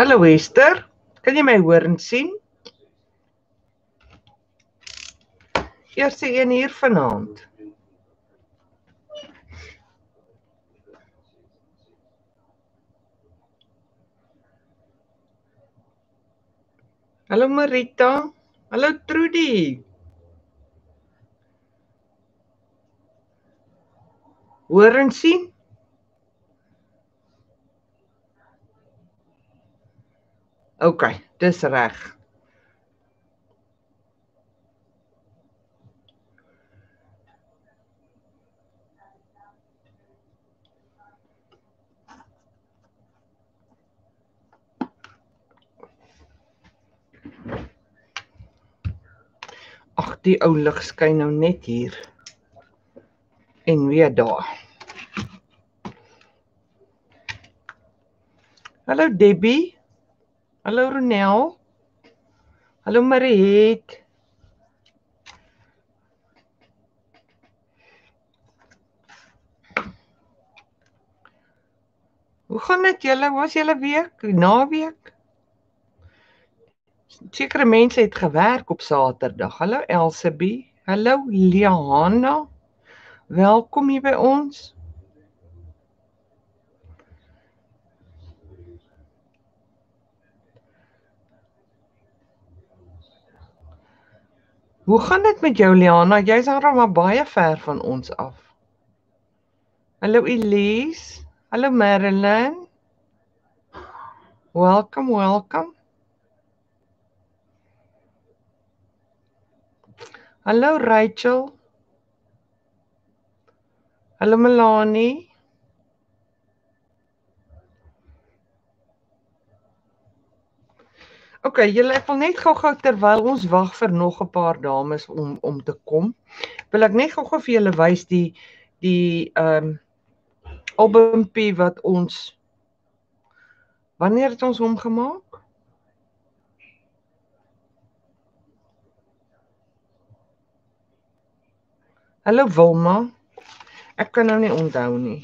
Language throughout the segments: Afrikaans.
Hallo Esther, kan jy my hoor en sien? Eerste een hier vanaand. Hallo Marita. Hallo Trudy. Hoor en sien? OK, dis reg. Ag, die ou lig skyn nou net hier. En weer daar. Hallo Debbie. Hallo Ronel. Hallo Mariet. Hoe gaan dit julle? Was julle week, naweek? Sekere mense het gewerk op Saterdag. Hallo Elsabie. Hallo Liana. Welkom hier by ons. Hoe gaan dit met jou Liana? Jy's al maar baie ver van ons af. Hallo Elise. Hallo Marilyn. Welcome, welcome. Hallo Rachel. Hallo Melanie. OK, julle ek wil net gou-gou terwyl ons wag vir nog 'n paar dames om om te kom, wil ek net gou-gou vir julle wys die die ehm um, albumpie wat ons Wanneer het ons hom gemaak? Hallo Wilma. Ek kan nou nie onthou nie.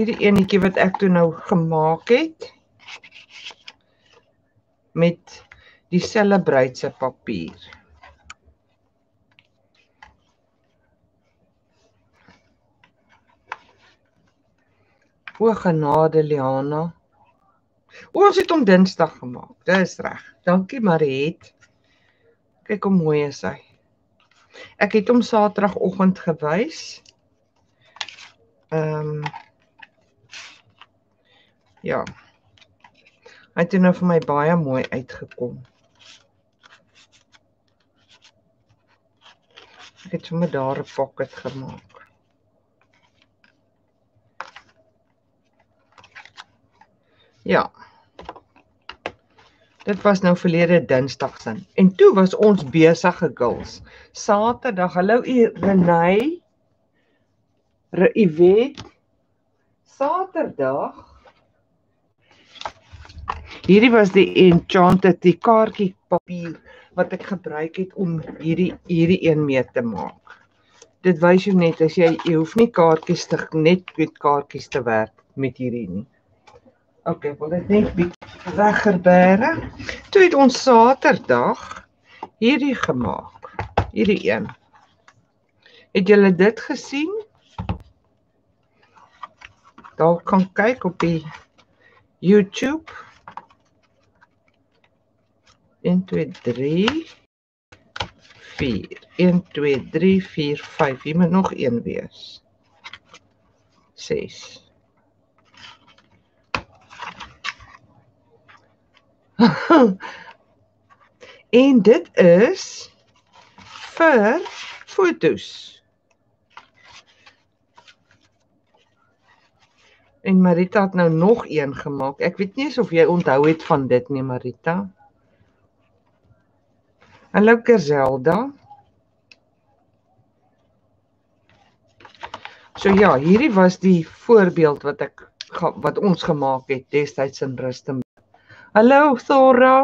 Hierdie enetjie wat ek toe nou gemaak het met die celebrate papier. O genade Liana. O, ons het hom Dinsdag gemaak. Dis reg. Dankie Mariet. Kyk hoe mooi is hy. Ek het hom Saterdagoggend gewys. Ehm um, Ja. Hy het nou vir my baie mooi uitgekom. Ek het sommer daar 'n pocket gemaak. Ja. Dit was nou verlede Dinsdag sin. En toe was ons besige girls. Saterdag, hallo Renay. Re Iwet. Saterdag Hierdie was die enchanted die kaartjie papier wat ek gebruik het om hierdie hierdie een mee te maak. Dit wys jou net as jy jy hoef nie kaartjies te net met kaartjies te werk met hierdie nie. OK, wil dit net bietjie weggerbere. Toe het ons Saterdag hierdie gemaak. Hierdie een. Het julle dit gesien? Daar kan kyk op die YouTube. 1 2 3 4 1 2 3 4 5 hier moet nog een wees. 6 en dit is vir fotos. En Marita het nou nog een gemaak. Ek weet nie of jy onthou het van dit nie, Marita. Hallo Kerselda. So ja, hierdie was die voorbeeld wat ek wat ons gemaak het destyds in Rustenburg. Hallo Thora.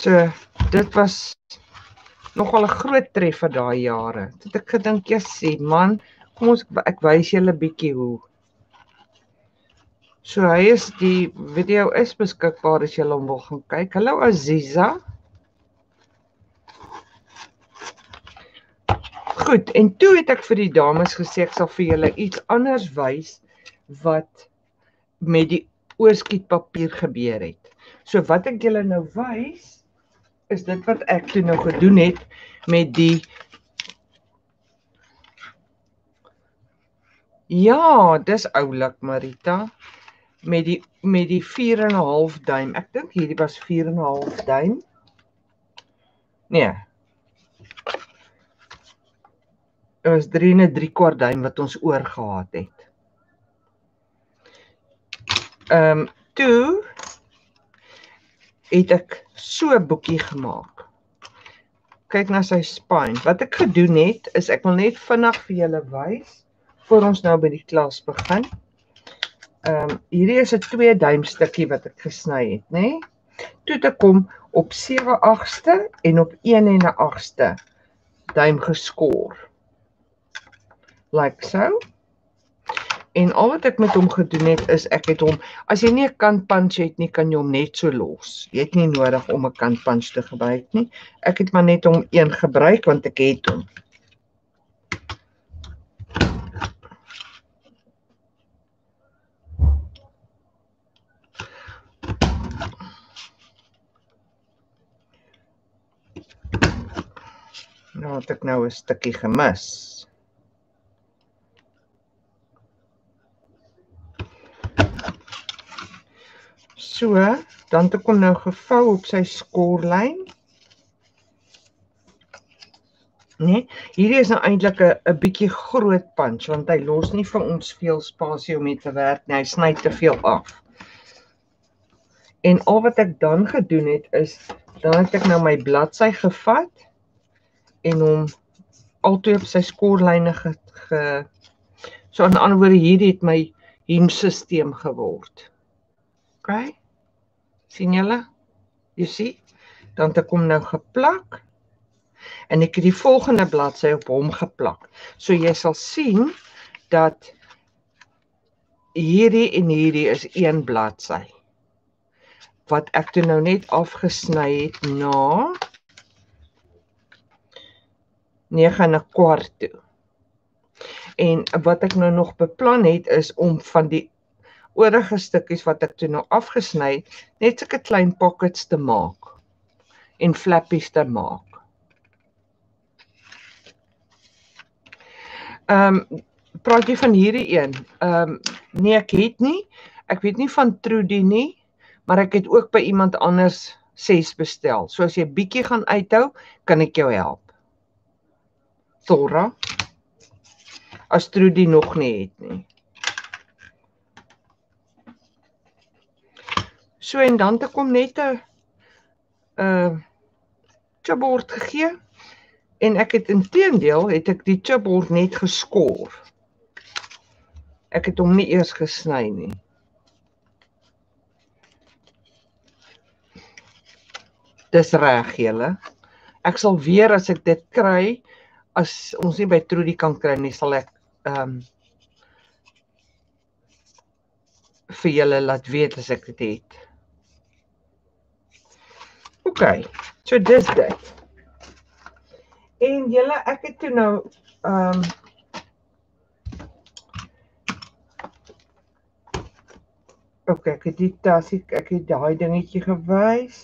So dit was nogal 'n groot treffer daai jare. Toe ek gedink, "Ja, sê man, kom ons ek wys julle bietjie hoe." So hy is die video is beskikbaar as jy hom wil gaan kyk. Hallo Aziza. Goed, en toe het ek vir die dames gesê ek sal vir julle iets anders wys wat met die oorskietpapier gebeur het. So wat ek julle nou wys is dit wat ek toe nou gedoen het met die Ja, dis oulik Marita met die met die 4 en 'n half duim. Ek dink hierdie was 4 en 'n half duim. Nee, Dit was 3 en 'n 3 kwart duim wat ons oor gehad het. Ehm um, toe het ek so boekie gemaak. Kyk na sy spine. Wat ek gedoen het is ek wil net vinnig vir julle wys voor ons nou by die klas begin. Ehm um, hierdie is 'n 2 duim stukkie wat ek gesny het, nê? Nee? Toe ek kom op 7/8ste en op 1 en 'n 8ste duim geskoor like so. En al wat ek met hom gedoen het is ek het hom as jy nie 'n kant punch het nie, kan jy hom net so los. Jy het nie nodig om 'n kant punch te gebruik nie. Ek het maar net hom een gebruik want ek het hom. Nou het ek nou 'n stukkie gemis. So, dan het ek hom nou gevou op sy skoorlyn. Nee, hierdie is nou eintlik 'n 'n bietjie groot punch want hy los nie vir ons veel spasie om mee te werk nie. Hy sny te veel af. En al wat ek dan gedoen het is dan het ek nou my bladsy gevat en hom altyd op sy skoorlyne ge, ge so aan ander woorde hierdie het my hemstelsel geword. OK sien julle? Jy sien? Dan het ek hom nou geplak en ek het die volgende bladsy op hom geplak. So jy sal sien dat hierdie en hierdie is een bladsy wat ek toe nou net afgesny het na 9 en 'n kwart toe. En wat ek nou nog beplan het is om van die oorige stukkies wat ek toe nou afgesny het, net sulke klein pockets te maak en flappies te maak. Ehm um, praat jy van hierdie een? Ehm um, nee, ek het nie. Ek weet nie van Trudy nie, maar ek het ook by iemand anders ses bestel. So as jy bietjie gaan uithou, kan ek jou help. Thora. As Trudy nog nie het nie. So en dan te kom net 'n uh chipboard gegee en ek het intedeel het ek die chipboard net geskoor. Ek het hom nie eers gesny nie. Dis reg julle. Ek sal weer as ek dit kry as ons nie by Trudy kan kry nie, sal ek ehm um, vir julle laat weet as ek dit het. OK. So dis dit. En julle ek het toe nou ehm um, OK, ek het die tasie, ek het daai dingetjie gewys.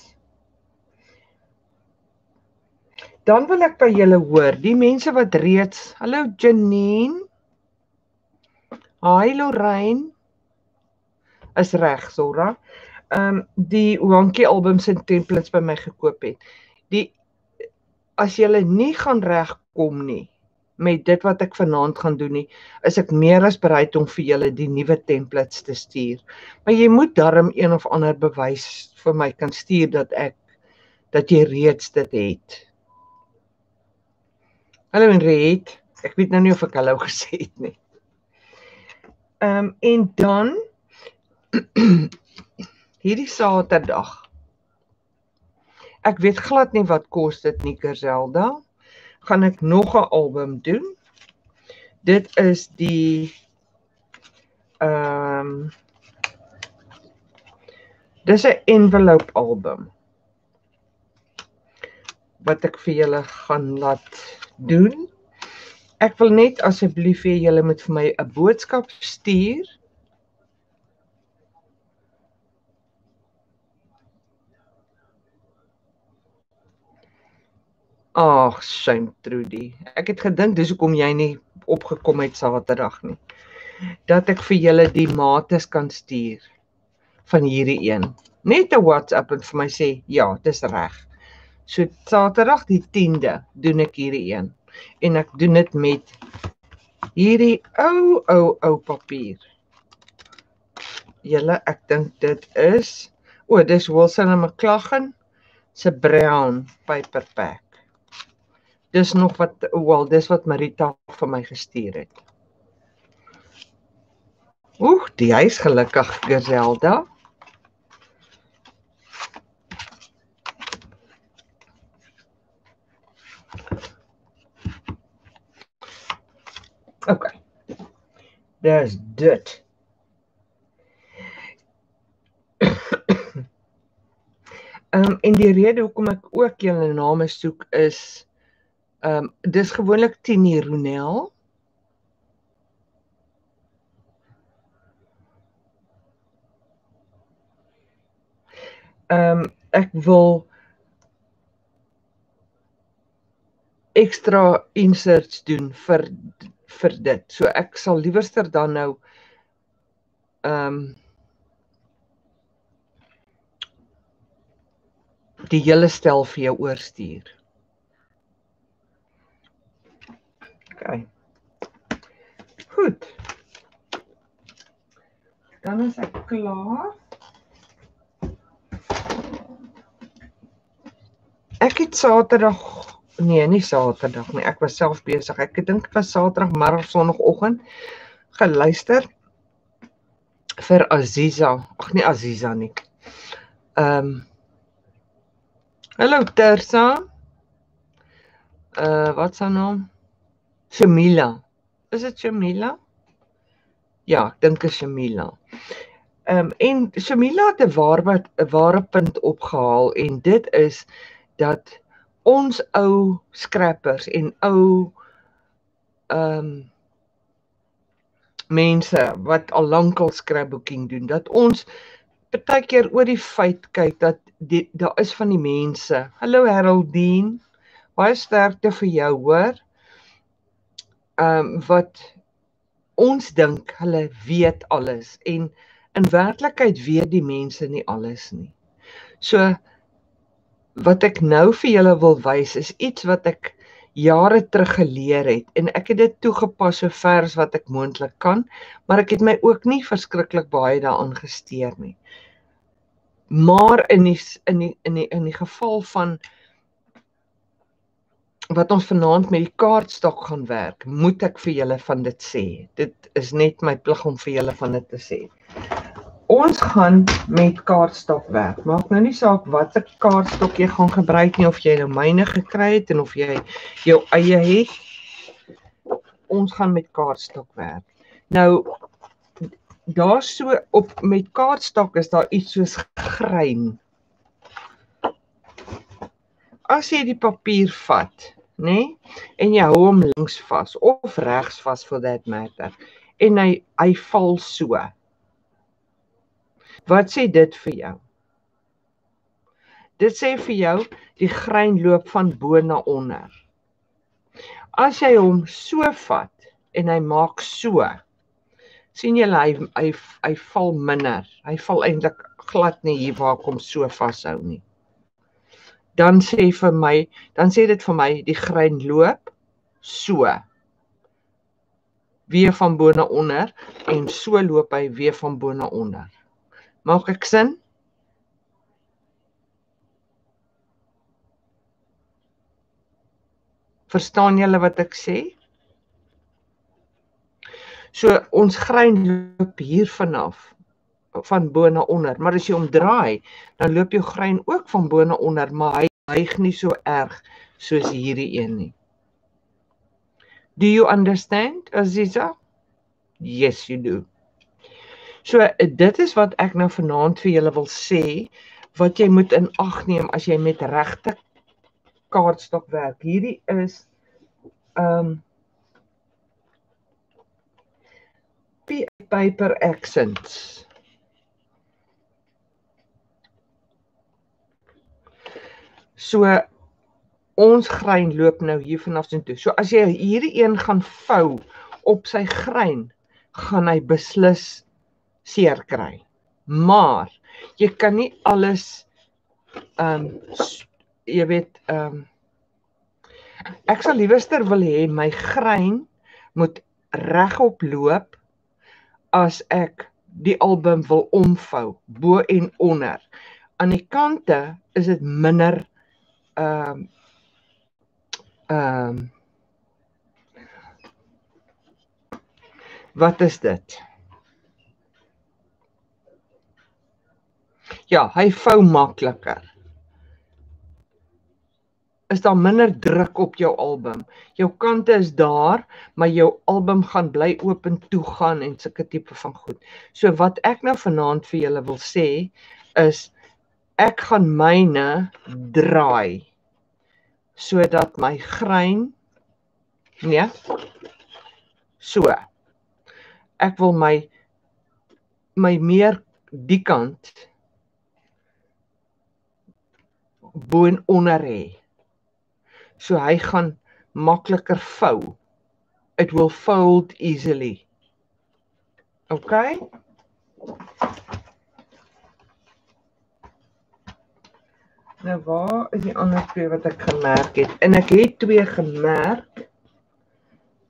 Dan wil ek by julle hoor, die mense wat reeds, hallo Janine. Hi Lorraine. Is reg, Sora ehm um, die Wankie albums en templates by my gekoop het. Die as jy nie gaan regkom nie met dit wat ek vanaand gaan doen nie, is ek meer as bereid om vir julle die nuwe templates te stuur. Maar jy moet darm een of ander bewys vir my kan stuur dat ek dat jy reeds dit het. Hallo Henriette, ek weet nou nie of ek hallo gesê het nie. Ehm um, en dan hierdie Saterdag. Ek weet glad nie wat kos dit nie, Gerselda. Gaan ek nog 'n album doen? Dit is die ehm um, Dis 'n envelope album wat ek vir julle gaan laat doen. Ek wil net asseblief hê julle moet vir my 'n boodskap stuur. Ag, shame Trudy. Ek het gedink dis hoekom jy nie opgekom het Saterdag nie. Dat ek vir julle die mates kan stuur van hierdie een. Net 'n WhatsApp en vir my sê, "Ja, dis reg." So Saterdag die 10de doen ek hierdie een en ek doen dit met hierdie ou ou ou papier. Julle, ek dink dit is o, dis Wilson en McLaughlin se brown paper pack. Dis nog wat wel, dis wat Marita vir my gestuur het. Oek, die huis gelukkig Gerselda. OK. Dis dit. Ehm um, en die rede hoekom ek ook julle name soek is ehm um, dis gewoonlik Tini Ronel. Ehm um, ek wil ekstra inserts doen vir vir dit. So ek sal liewerster dan nou ehm um, die hele stel vir jou oorstuur. OK. Goed. Dan is ek klaar. Ek het Saterdag Nee, nie Saterdag nie. Ek was self besig. Ek dink dit was Saterdag middag sonoggend geluister vir Aziza. Ag nee, Aziza nie. Ehm um, Hallo Tersa. Uh wat se naam? Shamila. Is dit Shamila? Ja, ek dink dit is Shamila. Ehm um, en Shamila het 'n ware 'n ware punt opgehaal en dit is dat ons ou skrappers en ou ehm um, mense wat al lankal scrapbooking doen dat ons baie keer oor die feit kyk dat daar is van die mense. Hallo Haroldine. Baie sterkte vir jou, hoor. Ehm um, wat ons dink hulle weet alles en in werklikheid weet die mense nie alles nie. So wat ek nou vir julle wil wys is iets wat ek jare terug geleer het en ek het dit toegepas so ver as wat ek moontlik kan, maar ek het my ook nie verskriklik baie daaraan gesteer nie. Maar in die in die in die in die geval van wat ons vanaand met die kaartstok gaan werk, moet ek vir julle van dit sê. Dit is net my plig om vir julle van dit te sê ons gaan met kaartstok werk. Maak nou nie saak watter kaartstok jy gaan gebruik nie of jy nou myne gekry het en of jy jou eie het. Ons gaan met kaartstok werk. Nou daar so op met kaartstok is daar iets soos grein. As jy die papier vat, nê, nee, en jy hou hom links vas of regs vas for that matter en hy hy val so Wat sê dit vir jou? Dit sê vir jou die grein loop van bo na onder. As jy hom so vat en hy maak so, sien jy hy hy hy val minder. Hy val eintlik glad nie hier waar kom so vashou nie. Dan sê vir my, dan sê dit vir my die grein loop so weer van bo na onder en so loop hy weer van bo na onder. Maak ek sin? Verstaan julle wat ek sê? So ons grein loop hier vanaf van bo na onder, maar as jy hom draai, dan loop jou grein ook van bo na onder, maar hy buig nie so erg soos hierdie een nie. Do you understand, Aziza? Yes, you do. So dit is wat ek nou vanaand vir julle wil sê wat jy moet in ag neem as jy met regte kaartstok werk. Hierdie is ehm um, paper accents. So ons grein loop nou hier vanaf sin toe. So as jy hierdie een gaan vou op sy grein, gaan hy beslis seer kry. Maar jy kan nie alles ehm um, jy weet ehm um, ek sal liewerster wil hê my grein moet regop loop as ek die album wil omvou bo en onder. Aan die kante is dit minder ehm um, ehm um, Wat is dit? Ja, hy vou makliker. Is daar minder druk op jou album? Jou kante is daar, maar jou album gaan bly oop en toe gaan en sulke tipe van goed. So wat ek nou vanaand vir julle wil sê is ek gaan myne draai sodat my grein nee so ek wil my my meer die kant bo en onder hê so hy gaan makliker vou it will fold easily okay Nou waar is die ander twee wat ek gemerk het? En ek het twee gemerk.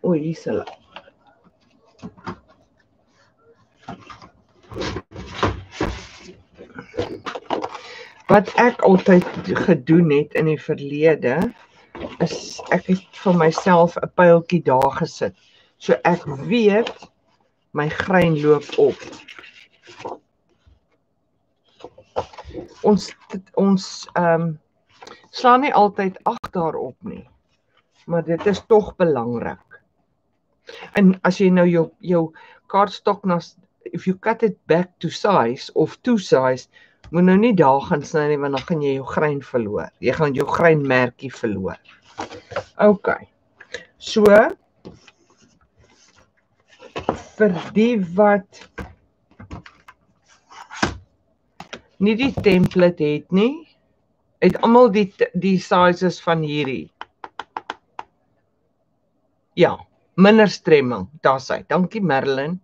O, hier's hulle. Wat ek altyd gedoen het in die verlede is ek het vir myself 'n pyltjie daar gesit. So ek weet my grein loop op. ons ons ehm um, slaan nie altyd ag daarop nie. Maar dit is tog belangrik. En as jy nou jou jou kaartstok na if you cut it back to size of to size, moet nou nie daar gaan sny nie want dan gaan jy jou grein verloor. Jy gaan jou greinmerkie verloor. OK. So vir die wat nie die template het nie. Het almal die die sizes van hierdie. Ja, minder stremming, daar's hy. Dankie Merlin.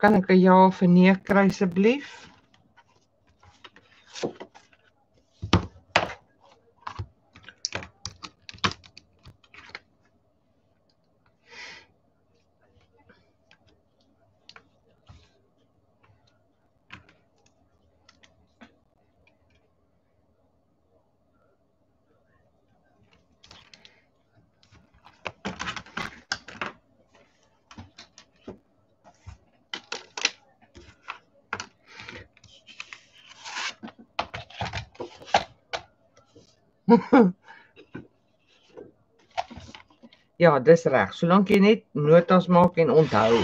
Kan ek 'n ja of 'n nee kry asseblief? Ja, dis reg. Solank jy net notas maak en onthou.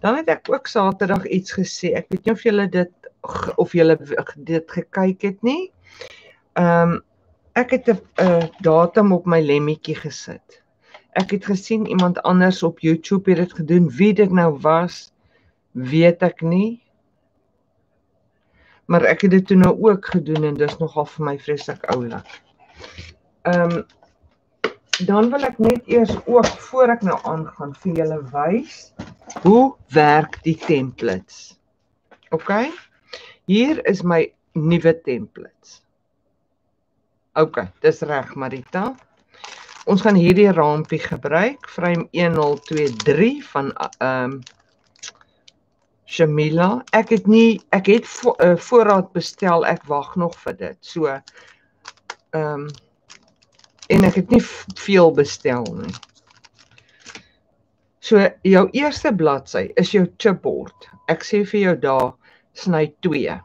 Dan het ek ook Saterdag iets gesê. Ek weet nie of julle dit of julle dit gekyk het nie. Ehm um, ek het 'n datum op my lemmetjie gesit. Ek het gesien iemand anders op YouTube het dit gedoen. Wie dit nou was, weet ek nie maar ek het dit toe nou ook gedoen en dis nogal vir my vreeslik oulik. Ehm um, dan wil ek net eers ook voor ek nou aangaan vir julle wys hoe werk die templates. OK? Hier is my nuwe templates. OK, dis reg Marita. Ons gaan hierdie raampie gebruik, frame 1023 van ehm um, Shamila, ek het nie ek het vo, uh, voorraad bestel, ek wag nog vir dit. So Ehm um, en ek het nie veel bestel nie. So jou eerste bladsy is jou chipboard. Ek sê vir jou daar sny 2.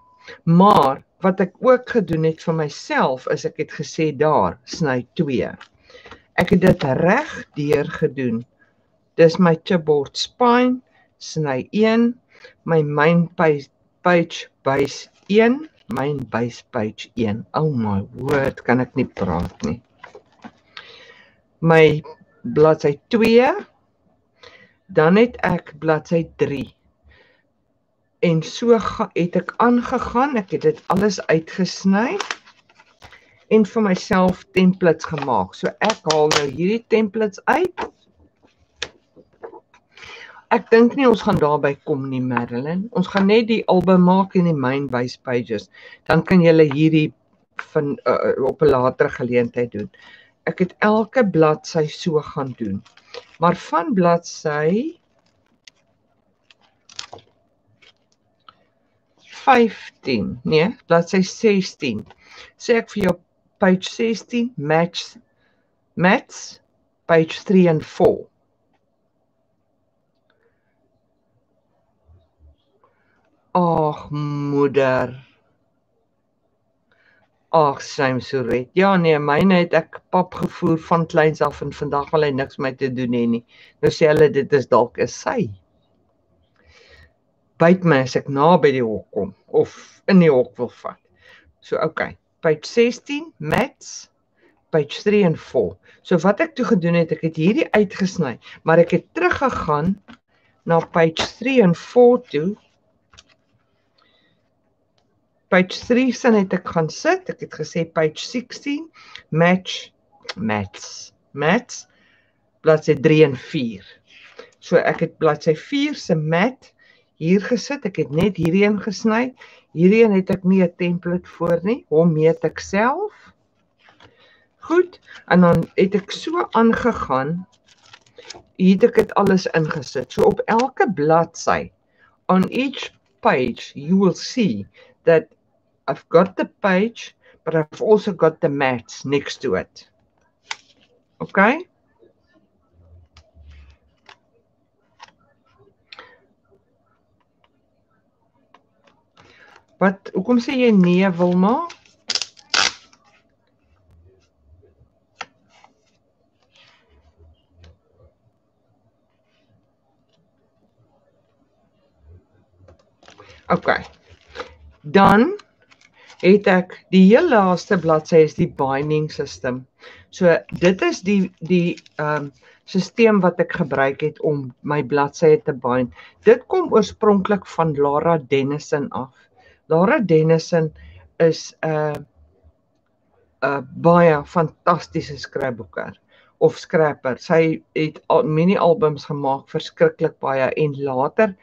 Maar wat ek ook gedoen het vir myself is ek het gesê daar sny 2. Ek het dit reg deur gedoen. Dis my chipboard spine sny 1, my main page page base 1, main base page 1. Oh my word, kan ek nie praat nie my bladsy 2 dan het ek bladsy 3 en so het ek aangegaan ek het dit alles uitgesny en vir myself templates gemaak. So ek haal nou hierdie templates uit. Ek dink nie ons gaan daarby kom nie Marilyn. Ons gaan net die album maak en die main base pages. Dan kan jy hierdie van uh, op 'n later geleentheid doen ek het elke bladsy so gaan doen. Maar van bladsy 15, nee, bladsy 16. Sê ek vir jou page 16 match match page 3 en 4. Ag moeder. Ag, shame so red. Ja nee, myne het ek pap gevoer van kleins af en vandag wil hy niks met te doen hê nie. Nou sê hulle dit is dalk 'n sy. Byt my as ek naby die hok kom of in die hok wil vat. So okay, page 16 maths page 3 en 4. So wat ek toe gedoen het, ek het hierdie uitgesny, maar ek het teruggegaan na page 3 en 4 toe page 3 sin het ek gaan sit. Ek het gesê page 16 match maths. Maths bladsy 3 en 4. So ek het bladsy 4 se mat hier gesit. Ek het net hierdie een gesny. Hierdie een het ek nie 'n template voor nie. Hom meet ek self. Goed. En dan het ek so aangegaan. Hier het ek dit alles ingesit. So op elke bladsy on each page you will see that I've got the page, but I've also got the mats next to it. Okay? Wat hoekom sê jy nee Wilma? Okay. Dan het ek die heel laaste bladsy is die binding system. So dit is die die ehm um, stelsel wat ek gebruik het om my bladsye te bind. Dit kom oorspronklik van Lara Dennison af. Lara Dennison is 'n uh, 'n uh, baie fantastiese skryfboeker of skryper. Sy het al, mini albums gemaak, verskriklik baie en later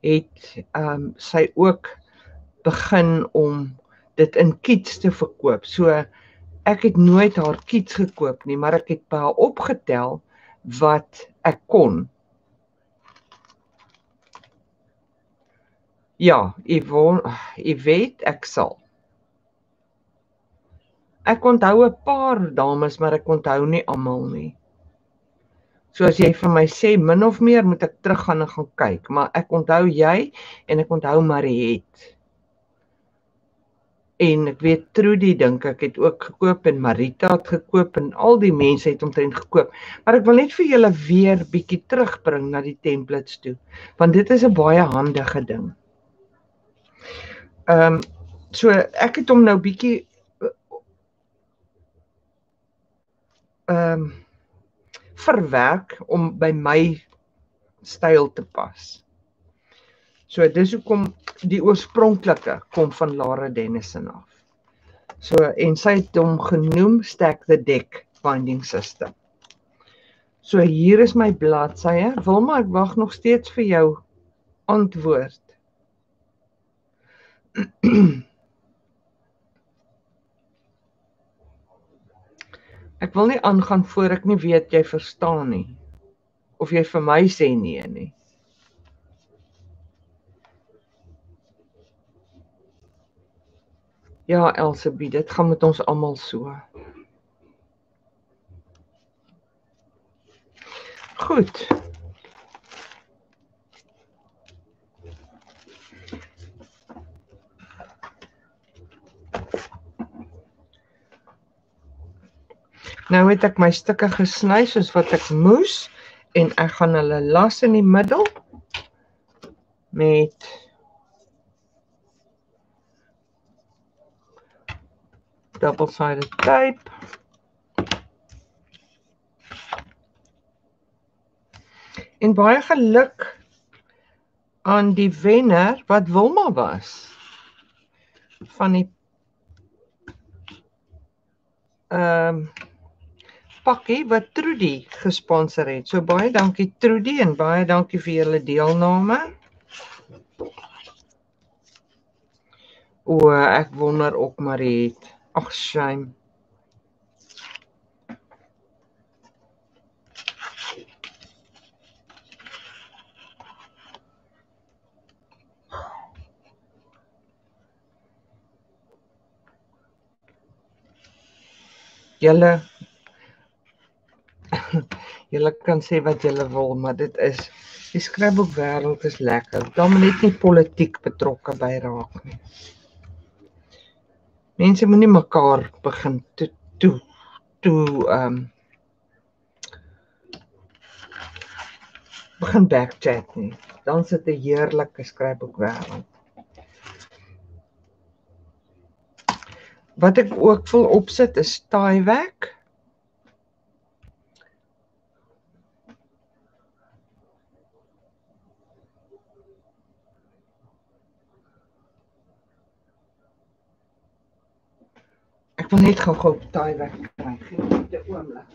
het ehm um, sy ook begin om dit in kits te verkoop. So ek het nooit haar kits gekoop nie, maar ek het by haar opgetel wat ek kon. Ja, ek wil ek weet ek sal. Ek onthou 'n paar dames, maar ek onthou nie almal nie. So as jy vir my sê min of meer moet ek teruggaan en gaan kyk, maar ek onthou jy en ek onthou Mariet en ek weet Trudy dink ek het ook gekoop en Marita het gekoop en al die mense het omtrent gekoop. Maar ek wil net vir julle weer bietjie terugbring na die templates toe want dit is 'n baie handige ding. Ehm um, so ek het hom nou bietjie ehm um, verwerk om by my styl te pas. So dis hoekom die oorspronklike kom van Lara Dennison af. So en sy het hom genoem Stack the Deck binding system. So hier is my bladsye. Wilma, ek wag nog steeds vir jou antwoord. Ek wil nie aangaan voor ek nie weet jy verstaan nie of jy vir my sê nee nie. Ja, Elsabie, dit gaan met ons almal so. Goed. Nou het ek my stukke gesny soos wat ek moes en ek gaan hulle las in die middel met double-sided tape. En baie geluk aan die wenner wat Wilma was van die ehm um, pakkie wat Trudy gesponsor het. So baie dankie Trudy en baie dankie vir julle deelname. O, ek wonder ook maar het. Ag, shame. Julle julle kan sê wat julle wil, maar dit is die skryfboek wêreld is lekker. Daar moet net nie politiek betrokke by raak nie. Mense moenie mekaar begin toe toe toe ehm um, begin backchat nie. Dan sit 'n heerlike skryfboek wêreld. Wat ek ook wil opsit is Taiwek. Ek wil net gou-gou Taiwek kry. Geen 'n oomblik.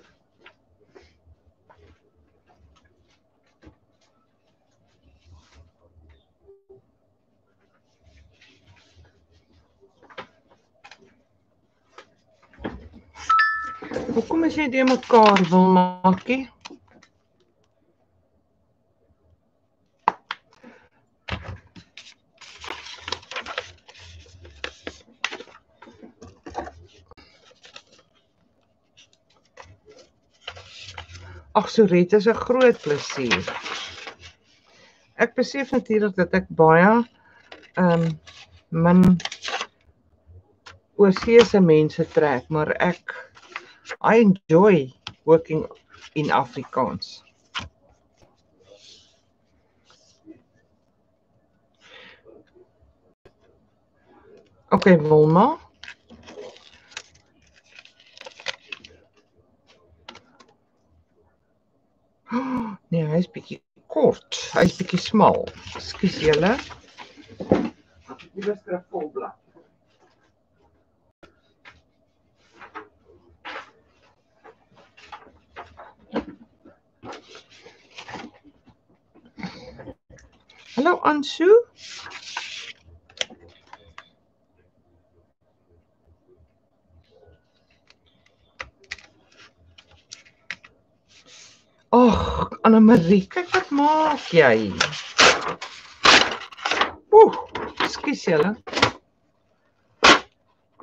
Hoekom as jy dit mekaar wil maakie? Ag, Soret is 'n groot plesier. Ek besef natuurlik dat ek baie ehm um, min oorseese mense trek, maar ek I enjoy working in Afrikaans. Okay, Wilma. Nee, hy's bietjie kort. Hy's bietjie smal. Ekskuus julle. Het weer 'n volblad. Hallo Ansu. Ag, Anna Marie, kyk wat maak jy? Ooh, skus julle.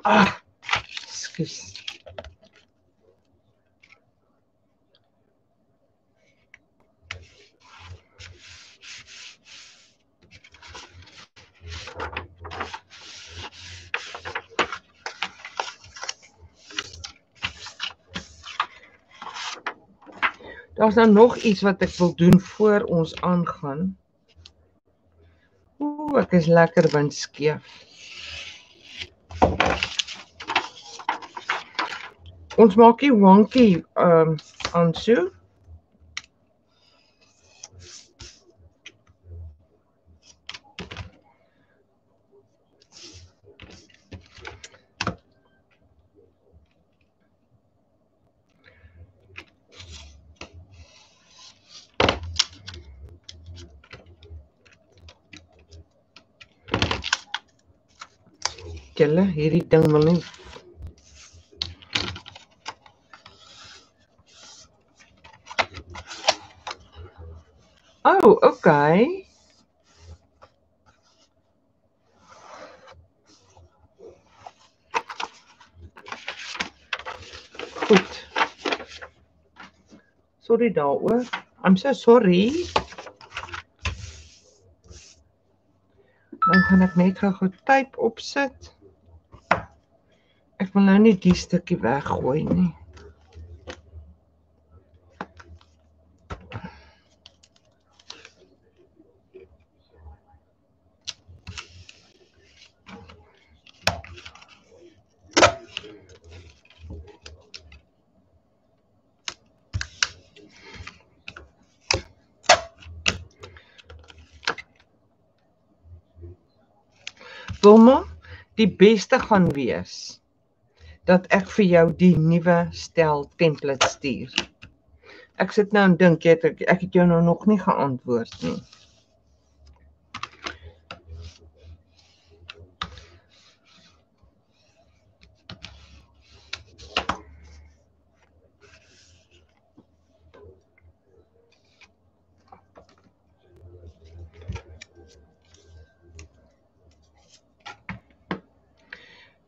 Ah, skus. Daar's nou nog iets wat ek wil doen voor ons aangaan. Ooh, ek is lekker windskeef. Ons maak hier wonky ehm um, aan gritando, não lembro. Oh, okay. Goed. Sorry daaroor. I'm so sorry. Nou gaan ek net gou-gou tape opsit. Wil nou nie die stukkie weggooi nie. Wilma, die beste gaan wees dat ek vir jou die nuwe stel template stuur. Ek sit nou en dink jy ek, ek het jou nou nog nie geantwoord nie.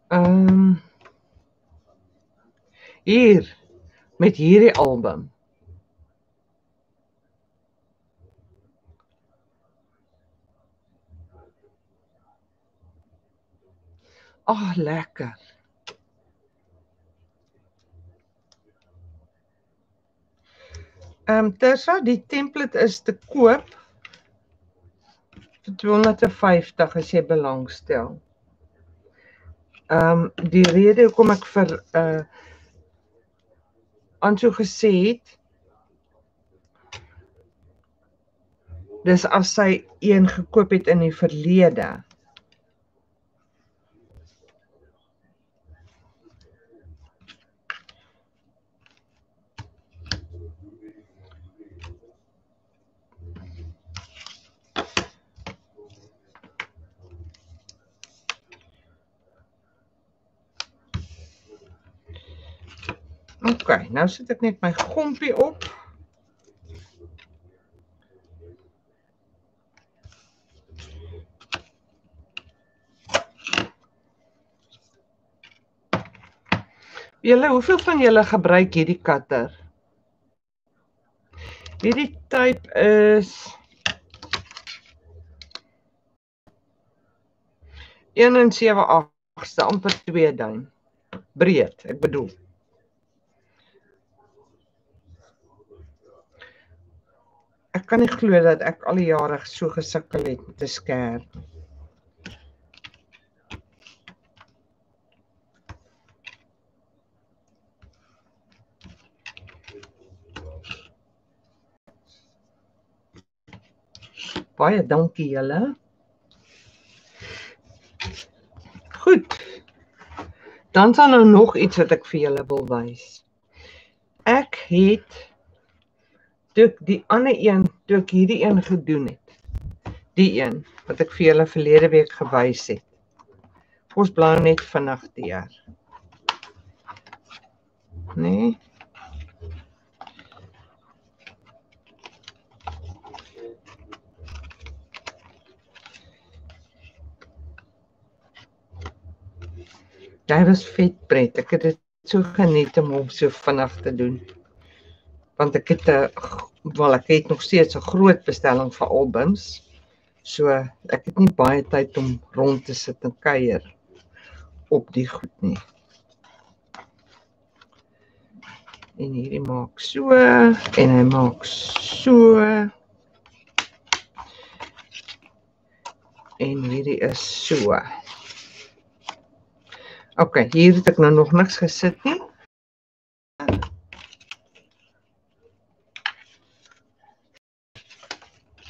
Ehm um, hier met hierdie album. Ag, oh, lekker. Ehm um, Tersa, die template is te koop vir 250 as jy belangstel. Ehm um, die rede hoekom ek vir uh Anso gesê het dis as sy een gekoop het in die verlede. OK, nou sit ek net my gompie op. Julle, hoeveel van julle gebruik hierdie cutter? Hierdie type is 1 en 7/8ste amper 2 duim breed, ek bedoel. Ek kan nie glo dat ek al die jare so gesukkel het met 'n skerp. Baie dankie julle. Goed. Dan sal nou nog iets wat ek vir julle wil wys. Ek het toe ek die ander een, toe ek hierdie een gedoen het. Die een wat ek vir julle verlede week gewys het. Ons bly net vinnig deur. Nee. Dit was vet pret. Ek het dit so geniet om hom so vinnig te doen want ek het 'n wel ek het nog steeds 'n groot bestelling vir albums. So ek het nie baie tyd om rond te sit en kuier op die goed nie. En hierdie maak so en hy maak so. En hierdie is so. OK, hier het ek nou nog niks gesit nie.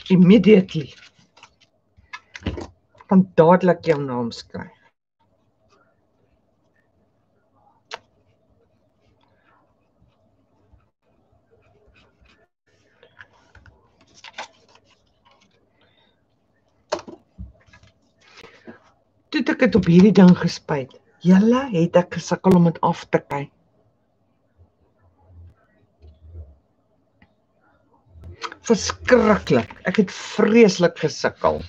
Immediately kan dadelik jou naam skryf. Toe ek dit op hierdie ding gespuit. Julle het ek gesukkel om dit af te kyk. Verskriklik. Ek het vreeslik gesukkel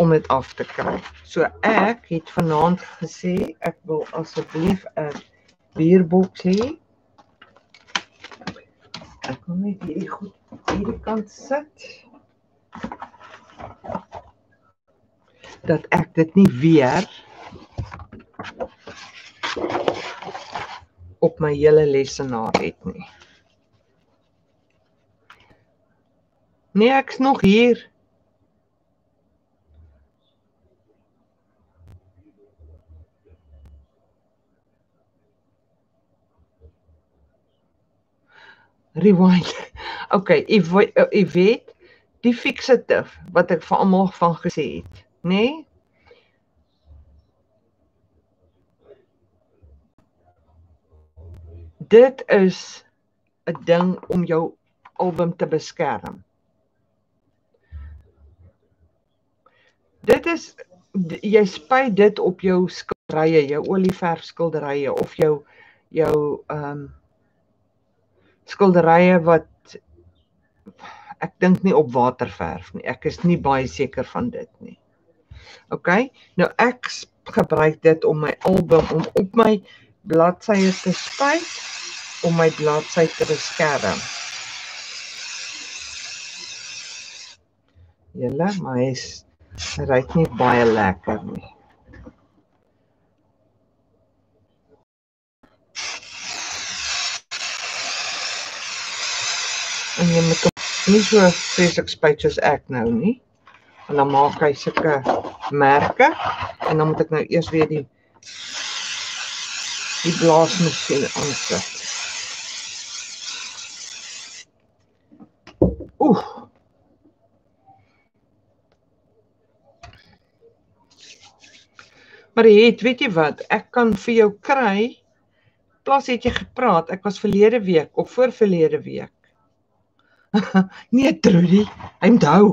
om dit af te kry. So ek het vanaand gesê ek wil asseblief 'n bierboks hê. Ek wil net hierdie goed hierdie kant sit. Dat ek dit nie weer op my hele lesenaar het nie. Nee, ek's nog hier. Rewind. Okay, ek ek weet die fixative wat ek vir almal van gesê het, nê? Nee? Dit is 'n ding om jou album te beskerm. Dit is jy spuit dit op jou skilderye, jou olieverf skilderye of jou jou ehm um, skilderye wat ek dink nie op waterverf nie. Ek is nie baie seker van dit nie. OK. Nou ek gebruik dit om my album om op my bladsye te spuit om my bladsy te beskerm. Julle, hy's hy ryk nie baie lekker nie. en jy moet nie so vreeslik spuit soos ek nou nie. En dan maak hy sulke merke en dan moet ek nou eers weer die die blaasmasjien aansit. Oef. Maar het, weet jy wat, ek kan vir jou kry. Plaas het jy gepraat. Ek was verlede week of voor verlede week nee, Trudy, hy onthou.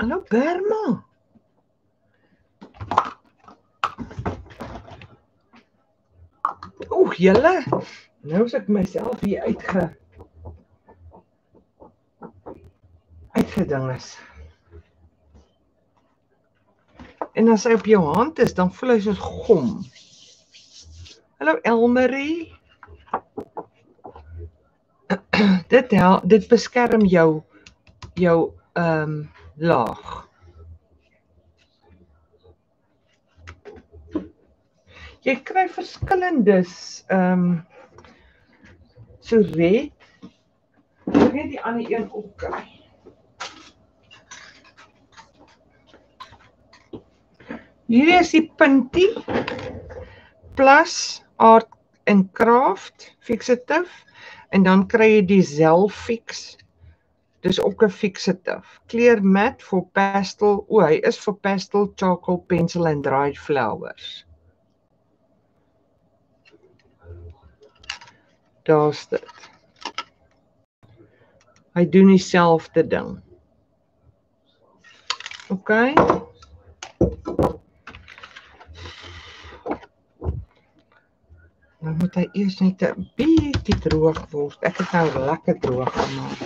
Hallo Berma. Oek, julle. Nou as ek myself hier uitge uitgeding is. En as hy op jou hand is, dan voel hy soos gom. Hallo Elmarie. dit hel, dit beskerm jou jou ehm um, laag. Jy kry verskillendes ehm um, so red. Ek het die ander een opkry. Hierdie is die puntie plus art and craft fixative en dan kry jy die Zelfix. Dis ook 'n fixative. Kleur mat vir pastel. O, hy is vir pastel charcoal pencil and dried flowers. Daar's dit. Hy doen dieselfde ding. OK. Nou moet hy eers net 'n bietjie droog word. Ek het nou lekker droog gemaak.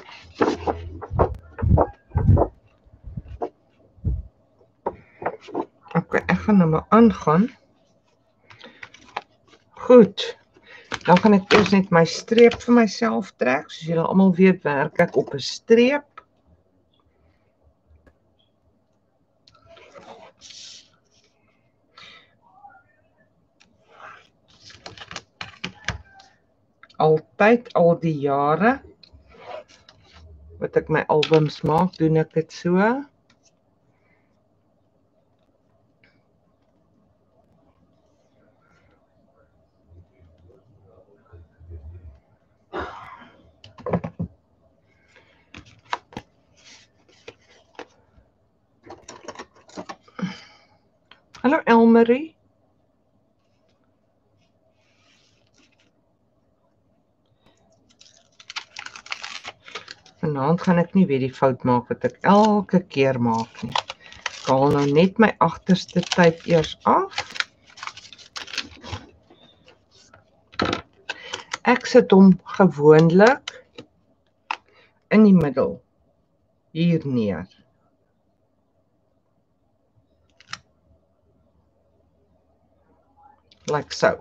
OK, ek gaan nou maar aangaan. Goed. Dan gaan ek eers net my streep vir myself trek. Soos julle almal weet, werk ek op 'n streep. Altyd al die jare wat ek my albums maak, doen ek dit so. Hallo Elmarie. Vanaand gaan ek nie weer die fout maak wat ek elke keer maak nie. Ek haal nou net my agterste tyd eers af. Ek sit hom gewoonlik in die middel hier neer. Like so.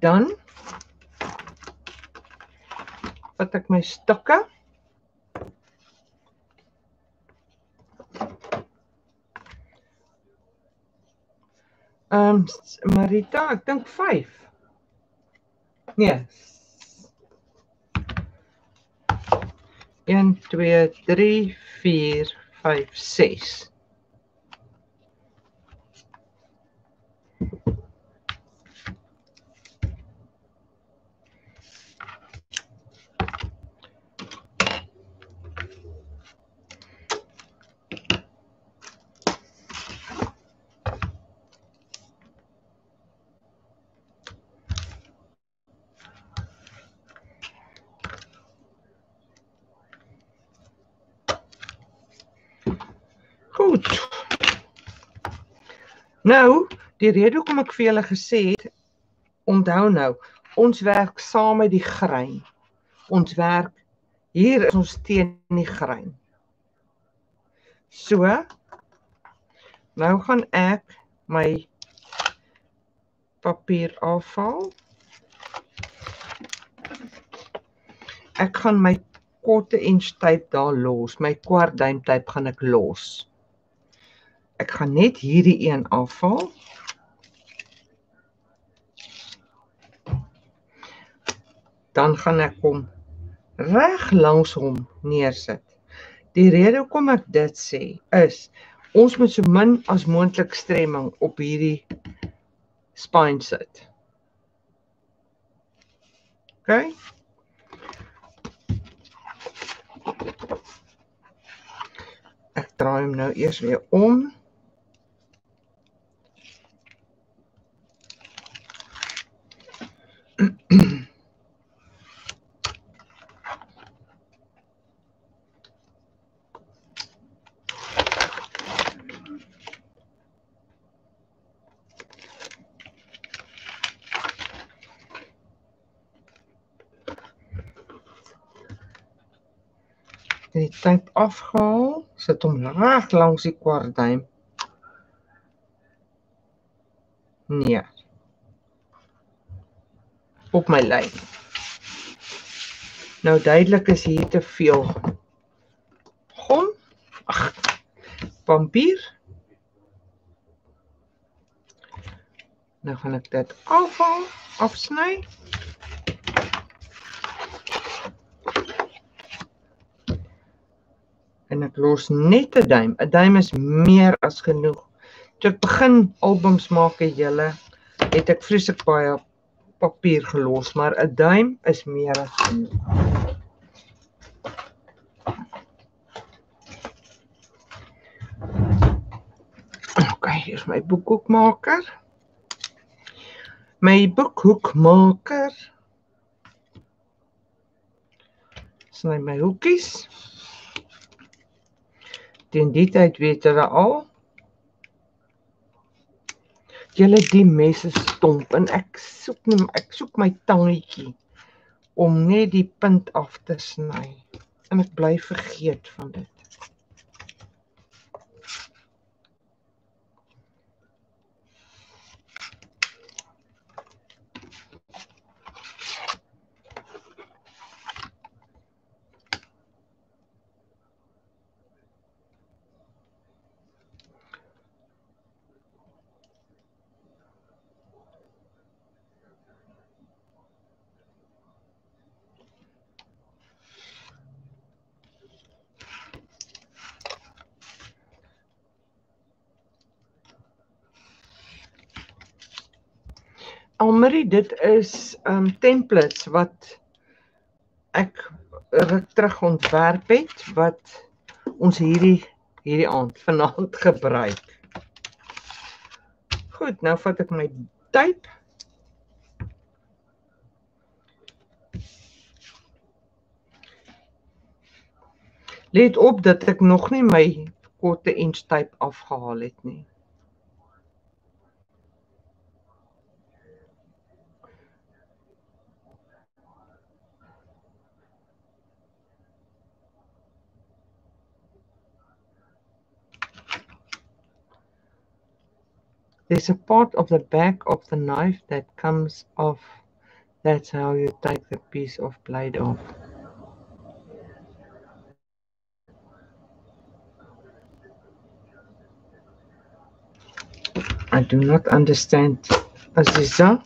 Dan vat ek my stukke. Ehm um, Marita, ek dink 5. Nee. 1 2 3 4 5 6. Goed. Nou, die rede hoekom ek vir julle gesê het, onthou nou, ons werk saam met die grein. Ons werk hier is ons teen die grein. So, nou gaan ek my papier afhaal. Ek gaan my korte inch tape daar los. My kwart duim tape gaan ek los ek gaan net hierdie een afhaal. Dan gaan ek hom reg langs hom neersit. Die rede hoekom ek dit sê is ons moet so min as moontlik stremming op hierdie spine sit. OK? Ek draai hom nou eers weer om. Die tyd afgehaal, sit hom reg langs die kwartduim. Nee. Op my lyn. Nou duidelik is hier te veel gom. Ag. Papier. Nou gaan ek dit afhaal, afsny. en ek los net 'n duim. 'n Duim is meer as genoeg. Toe ek begin albums maak het julle het ek vreeslik baie papier gelos, maar 'n duim is meer as genoeg. OK, hier is my boekhoekmaker. My boekhoekmaker. Sny my hoekies teen die tyd weet hulle al julle die mes is stomp en ek soek net ek soek my tangetjie om net die punt af te sny en ek bly vergeet van dit Almarie, dit is um templates wat ek ruk terug ontwerp het wat ons hierdie hierdie aand vanaand gebruik. Goed, nou vat ek my tape. Let op dat ek nog nie my korte inch tape afgehaal het nie. There's a part of the back of the knife that comes off That's how you take the piece of blade off. I do not understand. Aziza.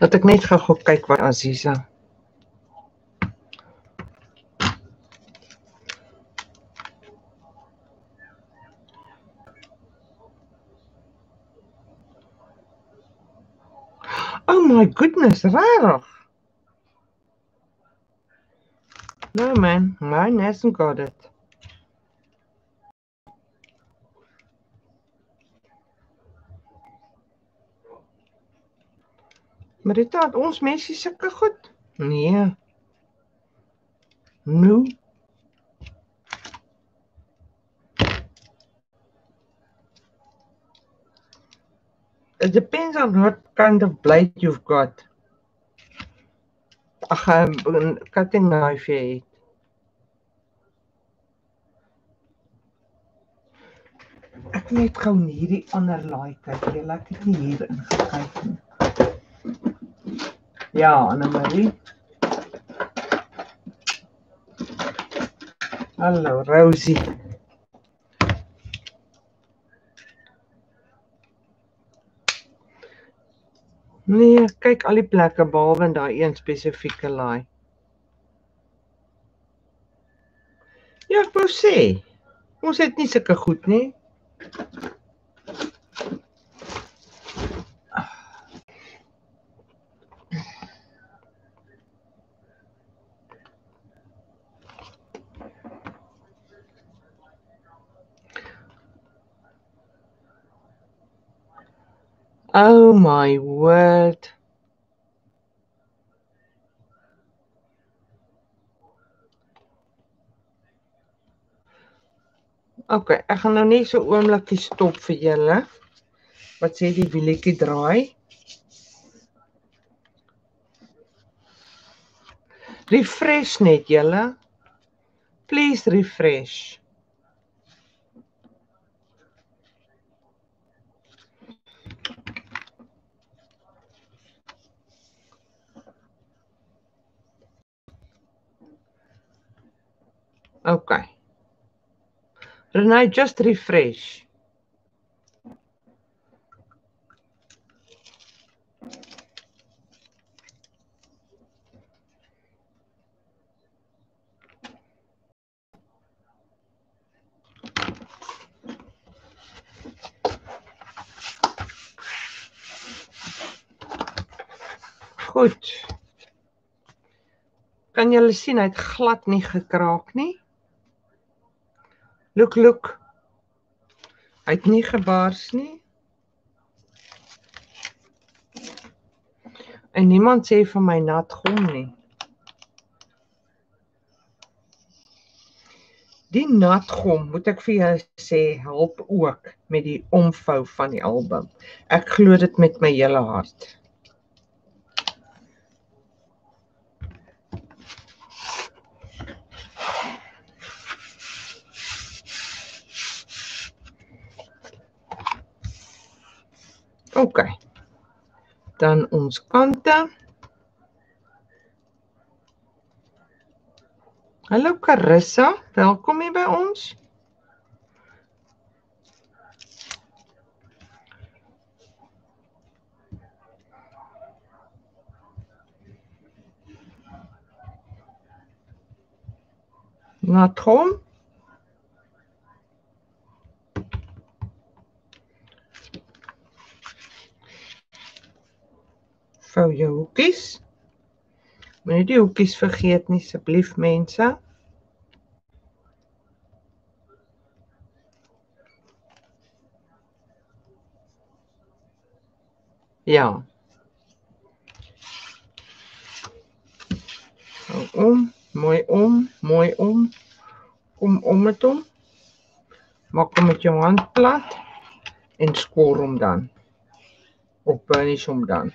Laat ek net gou-gou kyk wat Aziza. Oh my goodness, regtig? No man, mine hasn't got it. Marita, het ons mense sulke goed? Nee. No. It depends on what kind of blade you've got. Ag, 'n cutting knife jy het. Ek net gou hierdie ander laai kyk. Jy laat ek nie hier in gekyk nie. Ja, Anna Marie. Hallo Rosie. Nee, kyk al die plekke behalwe in daai een spesifieke laai. Ja, ek wou sê, ons het nie sulke goed nie. Oh my word. OK, ek gaan nou net so oombliekie stop vir julle. Wat sê die wielietjie draai? Refresh net julle. Please refresh. Okay. Renee, just refresh. Goed. Kan julle sien hy het glad nie gekraak nie? Look, look. Hy het nie gebars nie. En niemand sê vir my nat gom nie. Die nat gom, moet ek vir jou sê, help ook met die omvou van die album. Ek glo dit met my hele hart. OK. Dan ons kante. Hallo Carissa, welkom hier by ons. Na vou jou hoekies. Moenie die hoekies vergeet nie asseblief mense. Ja. Hou om, mooi om, mooi om. Kom om met hom. Maak hom met jou hand plat en skoor hom dan. Op eh, punish hom dan.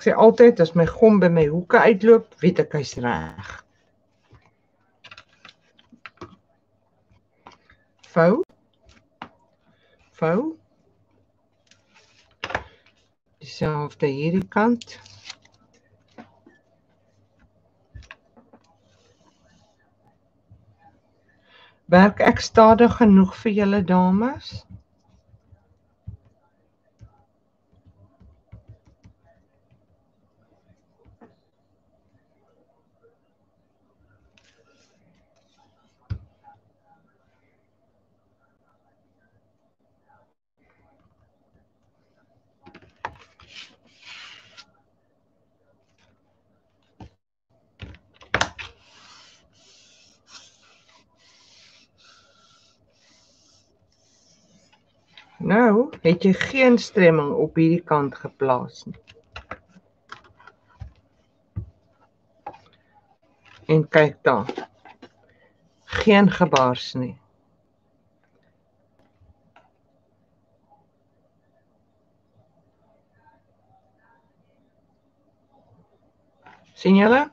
Ek sê altyd as my gom by my hoeke uitloop, weet ek hy's reg. Vou. Vou. Dieselfde hierdie kant. Werk ek stadig genoeg vir julle dames? Nou, het jy geen stremming op hierdie kant geplaas nie. En kyk daar. Geen gebars nie. sien julle?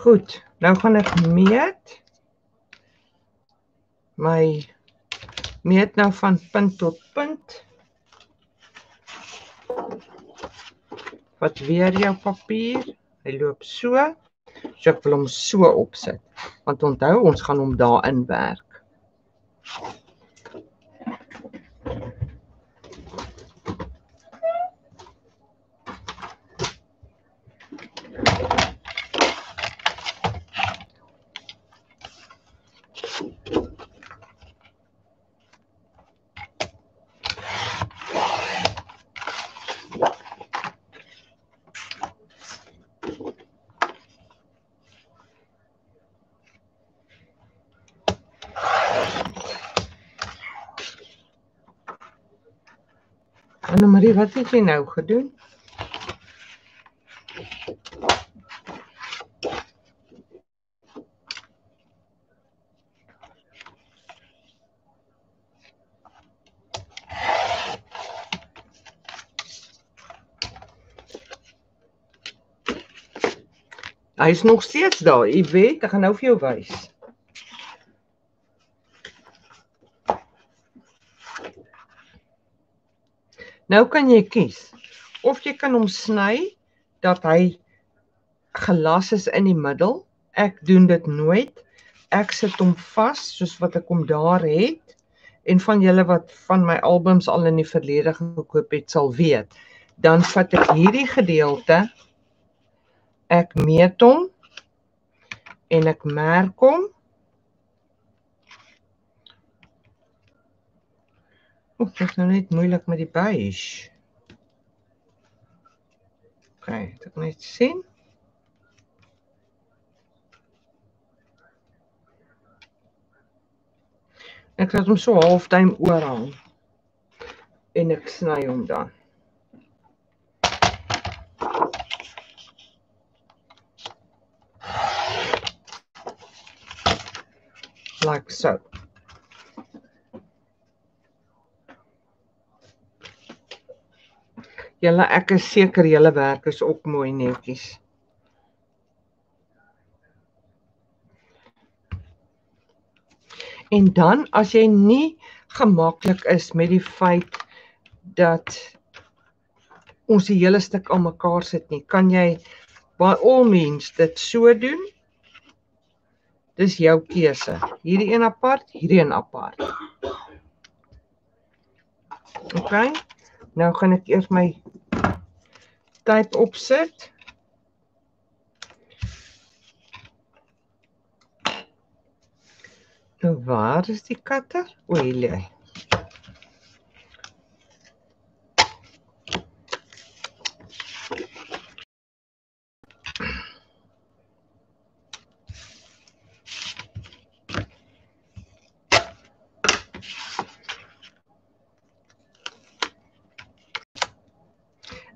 Goed, nou gaan ek meet my meet nou van punt tot punt. Wat weer jou papier, hy loop so. So ek wil hom so opsit. Want onthou, ons gaan hom daarin werk. Wat het jy nou gedoen? Hy is nog steeds daar. Jy weet, ek gaan nou vir jou wys. Nou kan jy kies of jy kan hom sny dat hy gelas is in die middel. Ek doen dit nooit. Ek sit hom vas soos wat ek hom daar het. En van julle wat van my albums al in die verlede gekoop het, sal weet. Dan vat ek hierdie gedeelte ek meet hom en ek merk hom Oek, dit is nou net moeilik met die beige. OK, dit net sien. Ek laat hom so halftuim oorhang. En ek sny hom dan. Like so. Julle ek is seker julle werk is ook mooi netjies. En dan as jy nie gemaklik is met die feit dat ons die hele stuk aan mekaar sit nie, kan jy by all means dit so doen. Dis jou keuse. Hierdie een apart, hierdie een apart. OK. Nou gaan ek eers my tyd opsit. Nou waar is die katter? O, hier lê hy.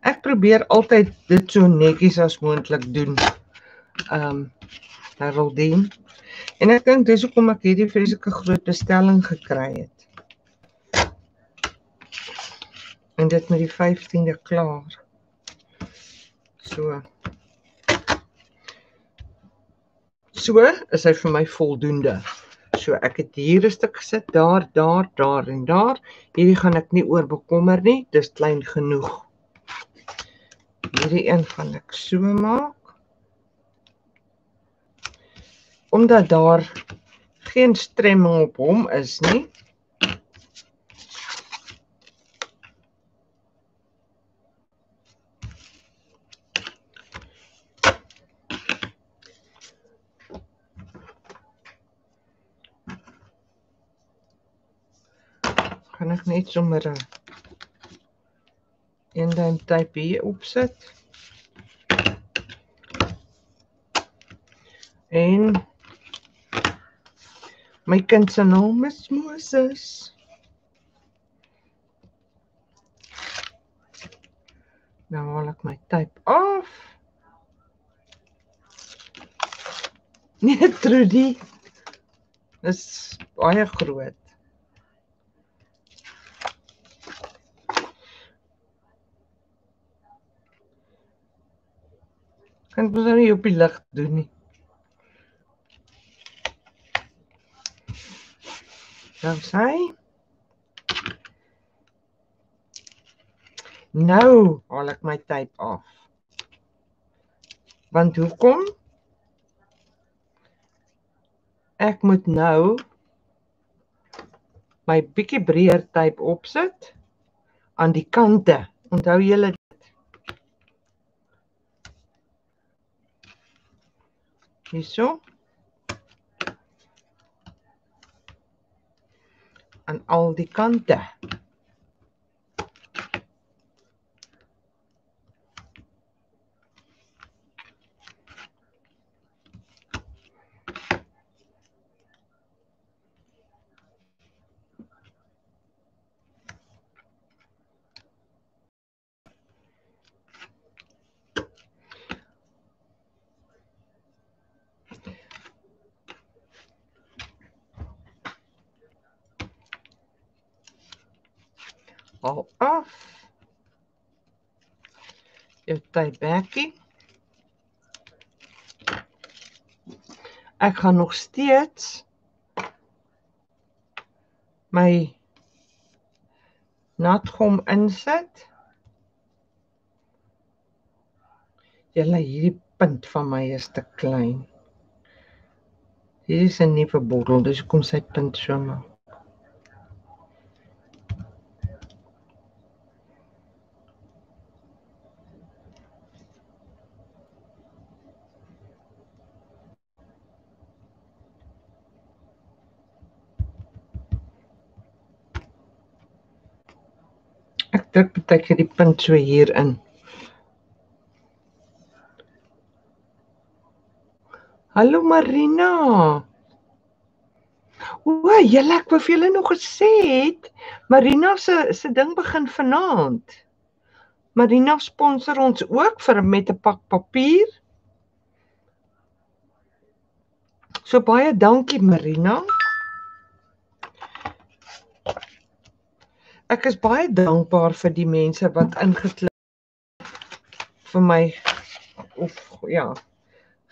Ek probeer altyd dit so netjies as moontlik doen. Ehm um, Haroldien. En ek dink dis hoekom ek hierdie vreeslike groot bestelling gekry het. En dit met die 15de klaar. So. So is hy vir my voldoende. So ek het hier 'n stuk gesit, daar, daar, daar en daar. Hierdie gaan ek nie oor bekommer nie. Dis klein genoeg. Hierdie een gaan ek so maak. Omdat daar geen stremming op hom is nie. kan ek net sommer 'n een duim tape hier opsit. En my kind se naam is Moses. Nou haal ek my tape af. Nee, Trudy. Dis baie groot. Kan ek mos nou nie op die lig doen nie. Dan sê Nou haal ek my tape af. Want hoekom? Ek moet nou my bietjie breër tape opsit aan die kante. Onthou julle hierso aan al die kante. Al af. Jou tydbekkie. Ek gaan nog steeds my natgom insit. Julle hierdie punt van my is te klein. Hier is 'n nuwe bottel, dus kom sy punt so maak. Druk baie keer die punt so hier in. Hallo Marina. O, julle ek wou vir julle nog gesê het, Marina se se ding begin vanaand. Marina sponsor ons ook vir met 'n pak papier. So baie dankie Marina. Ek is baie dankbaar vir die mense wat ingeklik vir my of ja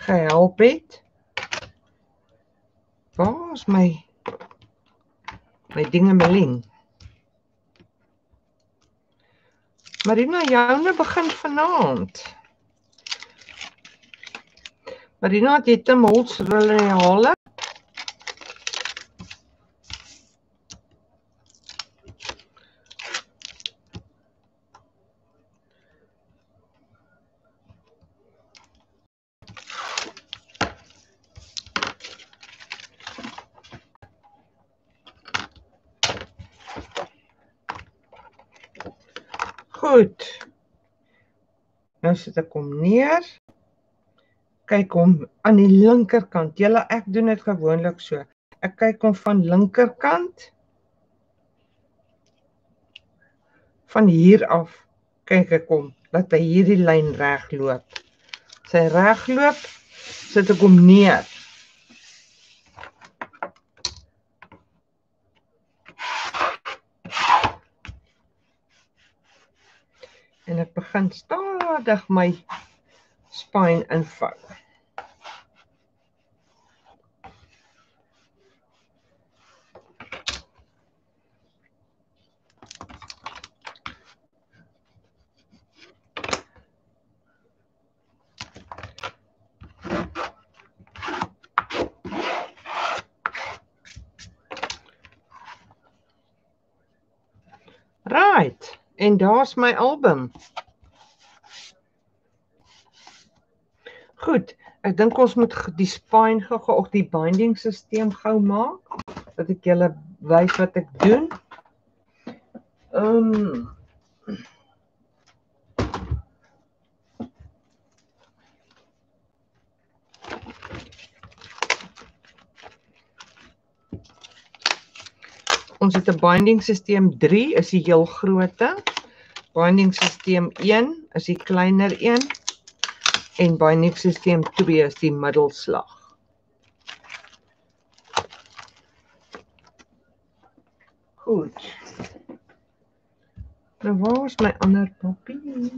gehelp het. Waar is my my dinge meling? Marina, joune begin vanaand. Marina, het jy te mols hulle hale? Goed. Nou sit ek hom neer. Kyk hom aan die linkerkant. Julle ek doen dit gewoonlik so. Ek kyk hom van linkerkant van hier af kyk ek kom dat hy hierdie lyn reg loop. Sy reg loop, sit ek hom neer. En ek begin stadig my spine invou. Right. En daar's my album. Goed. Ek dink ons moet die spine gou of die binding stelsel gou maak dat ek julle wys wat ek doen. Ehm um, Ons het 'n binding stelsel 3 is die heel grootte. Binding stelsel 1 is die kleiner een en binding stelsel 2 is die middelslag. Goed. Nou waar is my ander papier?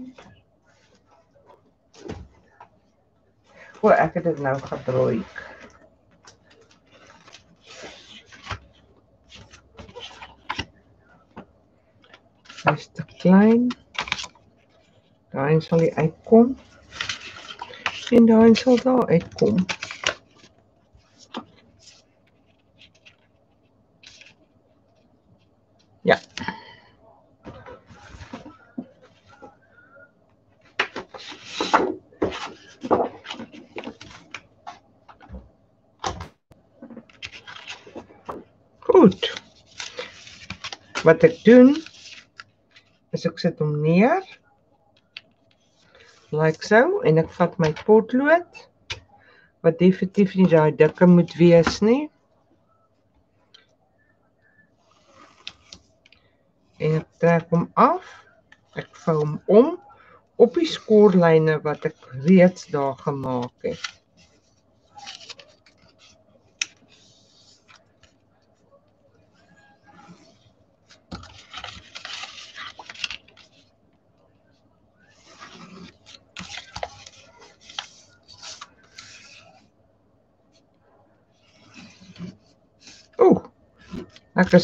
O, ek het dit nou gebroei. Hy's te klein. Daarin sal hy uitkom. En daarin sal daar uitkom. Ja. Goed. Wat ek doen is ek sit hom neer. Like so en ek vat my potlood wat definitief nie daai dikke moet wees nie. En ek trek hom af. Ek vou hom om op die skoorlyne wat ek reeds daar gemaak het. Oeh. Ek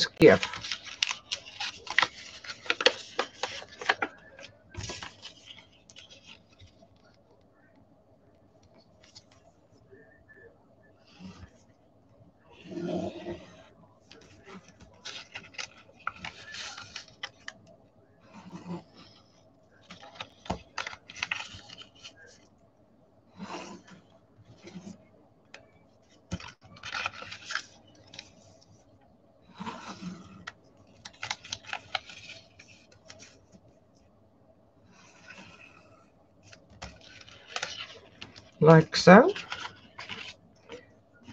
like so.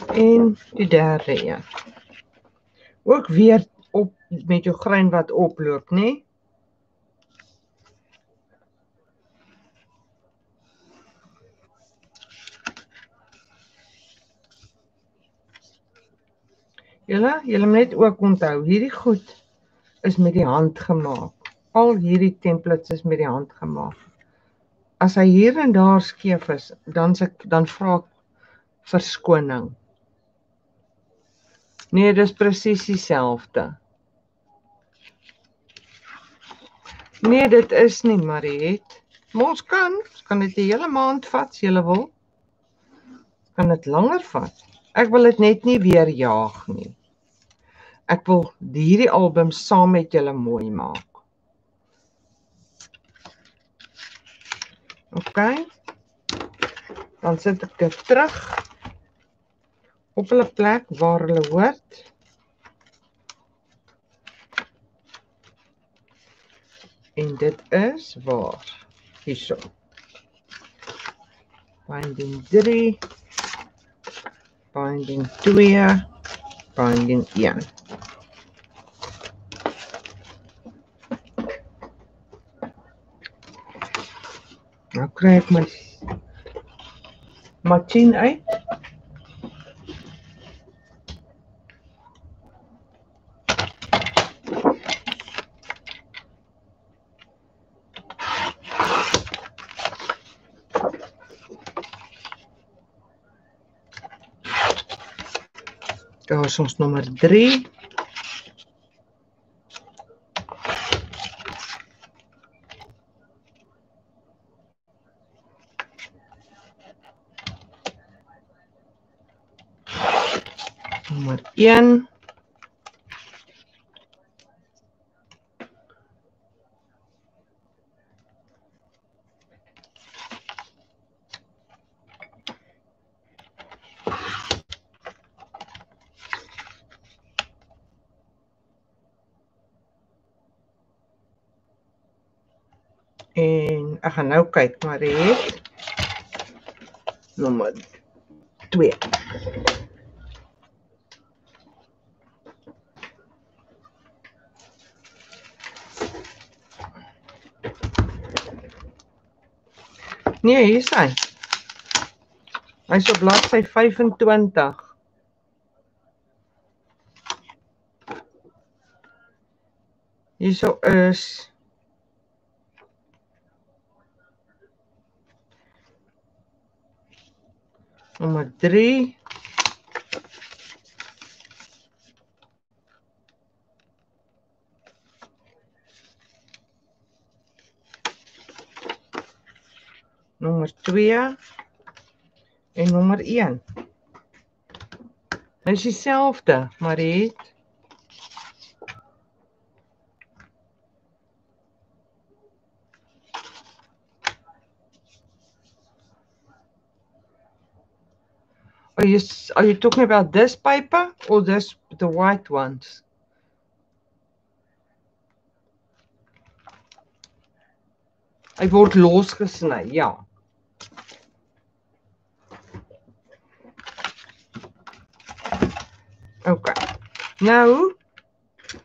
En die derde een. Ook weer op met jou grein wat oploop, né? Nee? Julle, julle moet net ook onthou, hierdie goed is met die hand gemaak. Al hierdie templates is met die hand gemaak as hy hier en daar skeef is, dan se dan vra ek verskoning. Nee, dis presies dieselfde. Nee, dit is nie Mariet. Maar ons kan, ons kan dit 'n hele maand vat as jy wil. Kan dit langer vat. Ek wil dit net nie weer jaag nie. Ek wil hierdie album saam met julle mooi maak. OK. Dan sit ek dit terug op hulle plek waar hulle hoort. En dit is waar hierso. Binding 3 binding 2 binding 1 Nou kry ek my masjien uit. Daar is ons nommer 3. 1. En ek gaan nou kyk maar het nommer 2. Nee, hier is hy. Hy's op bladsy 25. Hierso is nommer 3. Nommer 2 en nommer 1. Dit is dieselfde, maar het Are you are you talking about this paper or this the white ones? Hy word losgesny, ja. OK. Nou,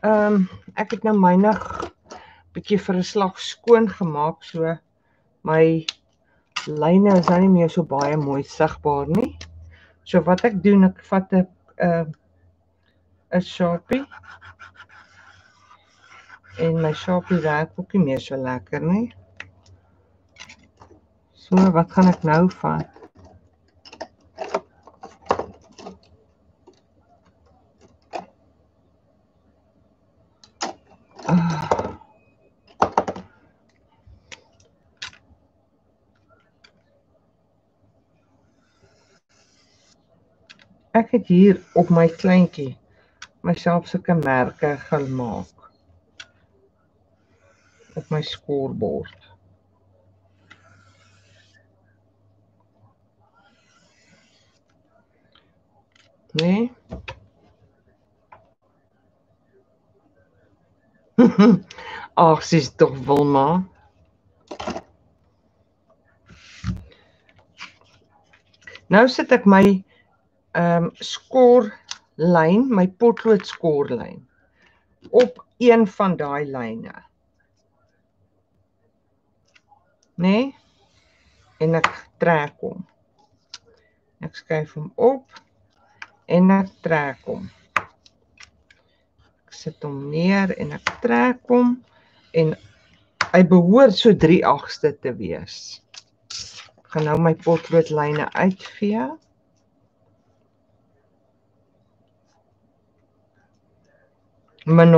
ehm um, ek het nou mynig bietjie vir 'n slag skoon gemaak so my lyne is nou nie meer so baie mooi sigbaar nie. So wat ek doen, ek vat 'n 'n 'n Sharpie en my Sharpie werk ook nie meer so lekker nie. So wat gaan ek nou vat? Ek het hier op my kleintjie myself sulke merke gemaak op my skoorbord. Nee. Ag, sies tog Wilma. Nou sit ek my ehm um, skoorlyn, my potlood skoorlyn op een van daai lyne. Nee? En ek trek hom. Ek skuif hom op en ek trek hom. Ek sit hom neer en ek trek hom en hy behoort so 3/8ste te wees. Ek gaan nou my potloodlyne uitvee. Min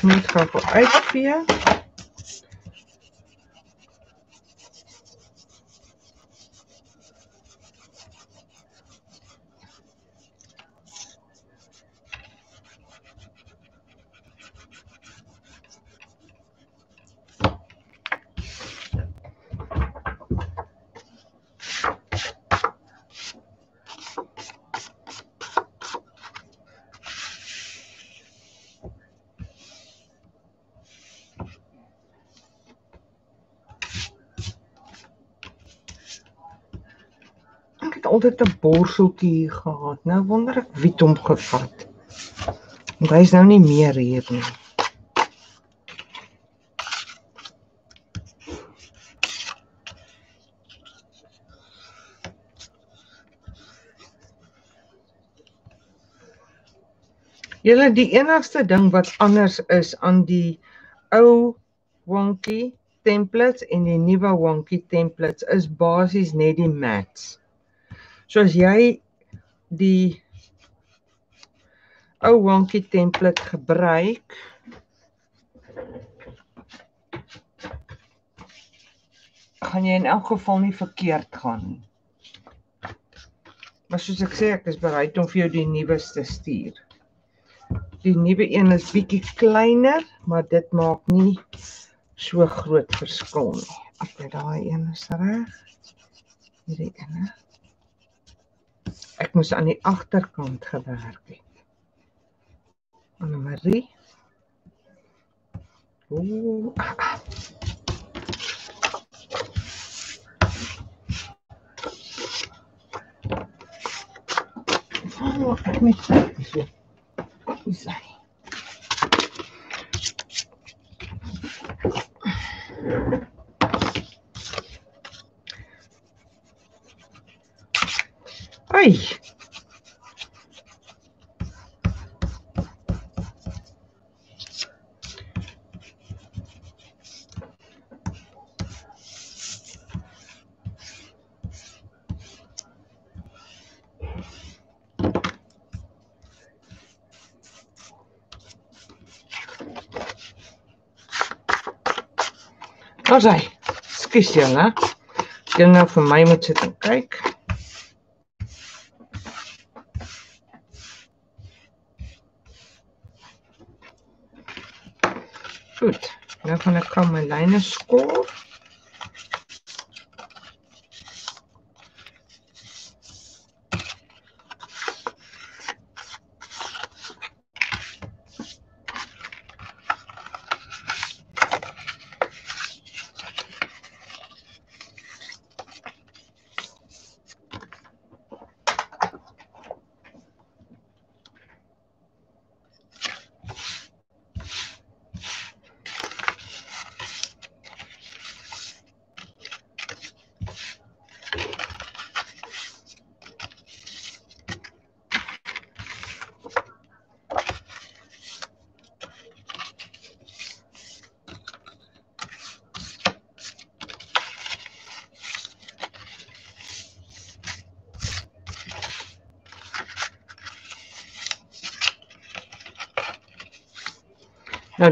nou gaan ek altyd 'n borseltjie hier gehad. Nou wonder ek wie hom gevat. Want hy's nou nie meer hier nie. Julle die enigste ding wat anders is aan die ou wonky templates en die nuwe wonky templates is basies net die mats. So as jy die ou wonky template gebruik gaan jy in elk geval nie verkeerd gaan nie. Maar soos ek sê, ek is bereid om vir jou die nuweste stuur. Die nuwe een is bietjie kleiner, maar dit maak nie so groot verskil nie. Ek weet daai een is reg. Hierdie ene. Ek moes aan die agterkant gewerk het. Anne Marie. Oh, ek moet Daar's hy. Skus julle. Jy nou vir my moet sit en kyk. Goed. Nou gaan ek gou my lyne skoor.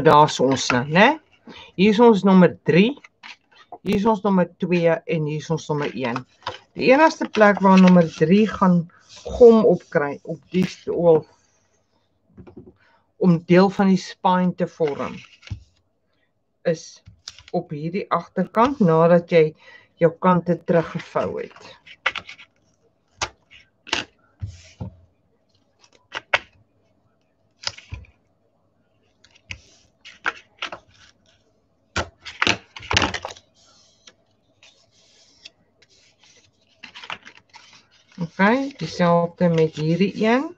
Daar's ons nou, né? Hier is ons nommer 3. Hier is ons nommer 2 en hier is ons nommer 1. Die enigste plek waar nommer 3 gaan gom opkry op die stoel om deel van die spine te vorm is op hierdie agterkant nadat jy jou kante teruggevou het. OK, dieselfde met hierdie een.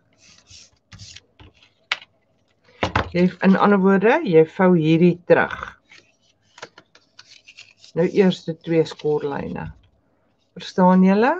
Jy in ander woorde, jy vou hierdie terug. Nou eers die twee skorlyne. Verstaan julle?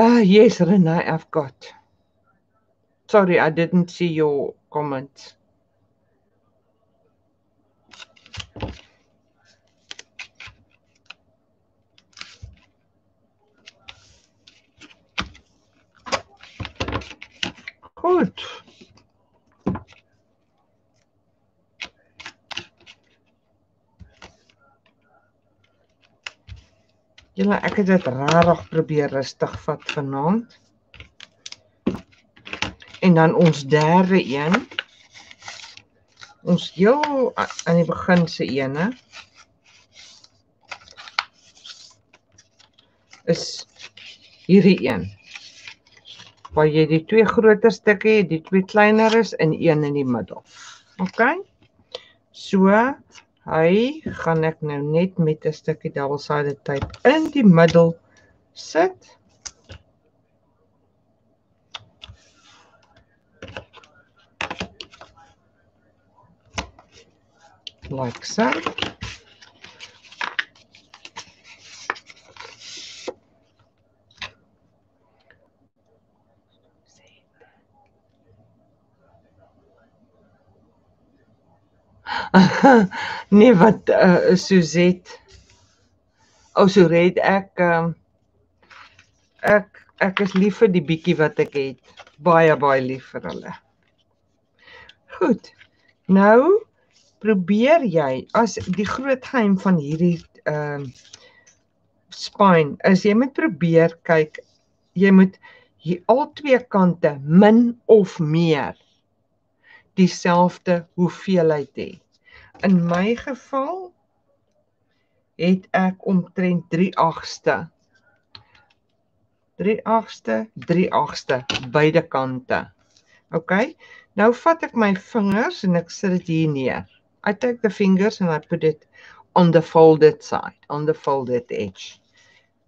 Uh yes, Renee, I've got. Sorry, I didn't see your comments. Goed. Julle ek het dit regtig probeer rustig vat vanaand. En dan ons derde een. Ons heel aan die begin se ene is hierdie een. Waar jy die twee groter stukke het, die twee kleiner is en een in die middel. OK? So hy gaan ek nou net met 'n stukkie double-sided tape in die middel sit. like so. nee wat uh, Suzet ou oh, Suret ek um, ek ek is lief vir die bietjie wat ek het. Baie baie lief vir hulle. Goed. Nou probeer jy as die groot geheim van hierdie ehm uh, spine is jy moet probeer kyk jy moet hier al twee kante min of meer dieselfde hoeveelheid hê. In my geval het ek omtrent 3/8ste 3/8ste 3/8ste beide kante. OK. Nou vat ek my vingers en ek sit dit hier neer. I take the fingers and I put it on the folded side, on the folded edge.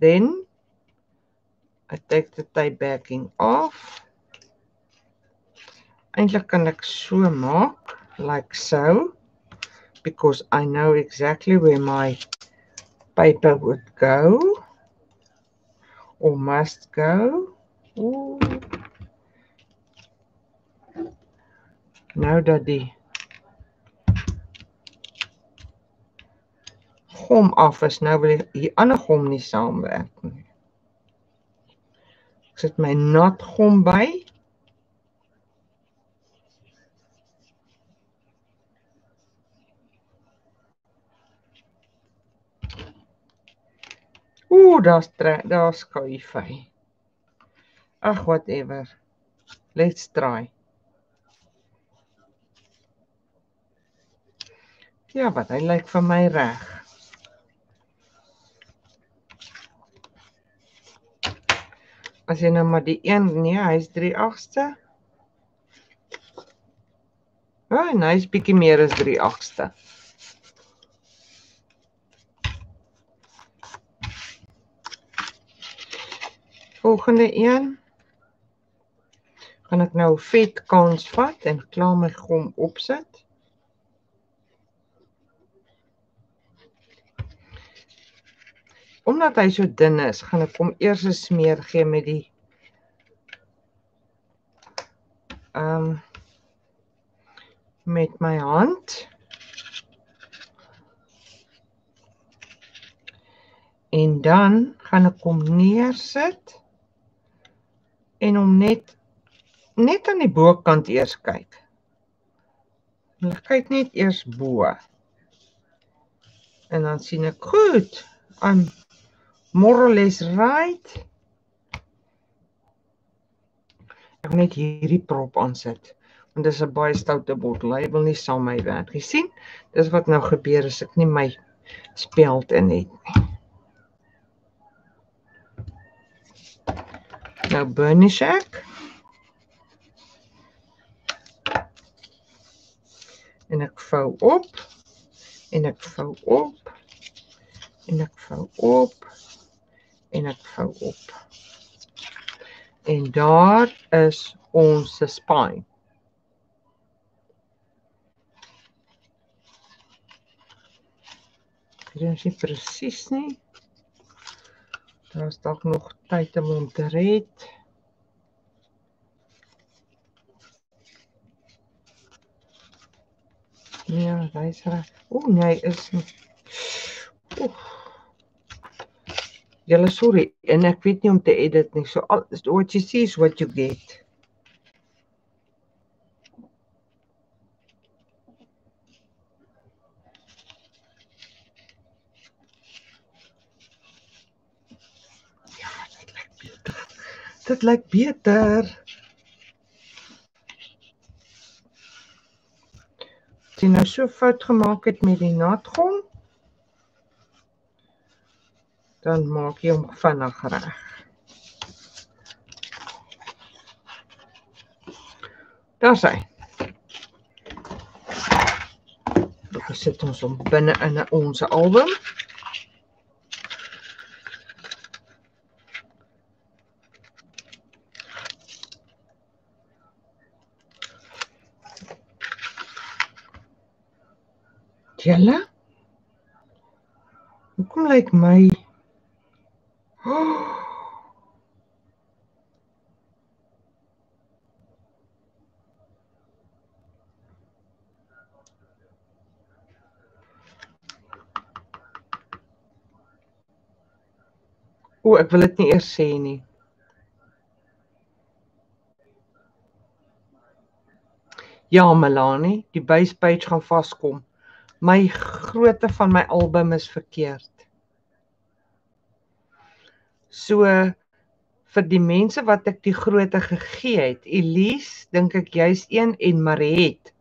Then I take the tape backing off. Eintlik kan ek so maak, like so, because I know exactly where my paper would go or must go. Ooh. Nou dat die gom af is, nou wil die, ander gom nie saamwerk nie. Ek sit my nat gom by. Daar's daar's skuifie. Ag, whatever. Let's try. Ja, wat hy lyk vir my reg. As jy nou maar die een nee, hy's 3/8ste. Ja, en hy's bietjie meer as 3/8ste. Volgende een gaan ek nou vet kans vat en klaar my gom opsit. Omdat hy so dun is, gaan ek hom eers 'n smeer gee met die ehm um, met my hand. En dan gaan ek hom neersit en hom net net aan die bokant eers kyk. Ek kyk net eers bo. En dan sien ek goed. I'm more or less right. Ek gaan net hierdie prop aansit want dit is 'n baie stoute bottel. Hy wil nie saam my werk nie. sien? Dis wat nou gebeur as ek nie my speld in het nie. Nou burnish ek. En ek vou op en ek vou op en ek vou op en ek vou op. En daar is ons spine. Dit is nie presies nie. Daar's dalk nog tyd om hom te red. Ja, hy's reg. O nee, is Oef. Julle sorry en ek weet nie om te edit nie. So al what you see is what you get. Dit lyk beter. Jy nou so fout gemaak het met die natron, dan maak jy hom vinnig reg. Daar's hy. Nou sit ons hom binne in ons album. Julle? Hoekom lyk my oh. O, ek wil dit nie eers sê nie. Ja, Melanie, die base page gaan vaskom my grootte van my album is verkeerd. So vir die mense wat ek die grootte gegee het, Elise, dink ek jy's een en Mariet.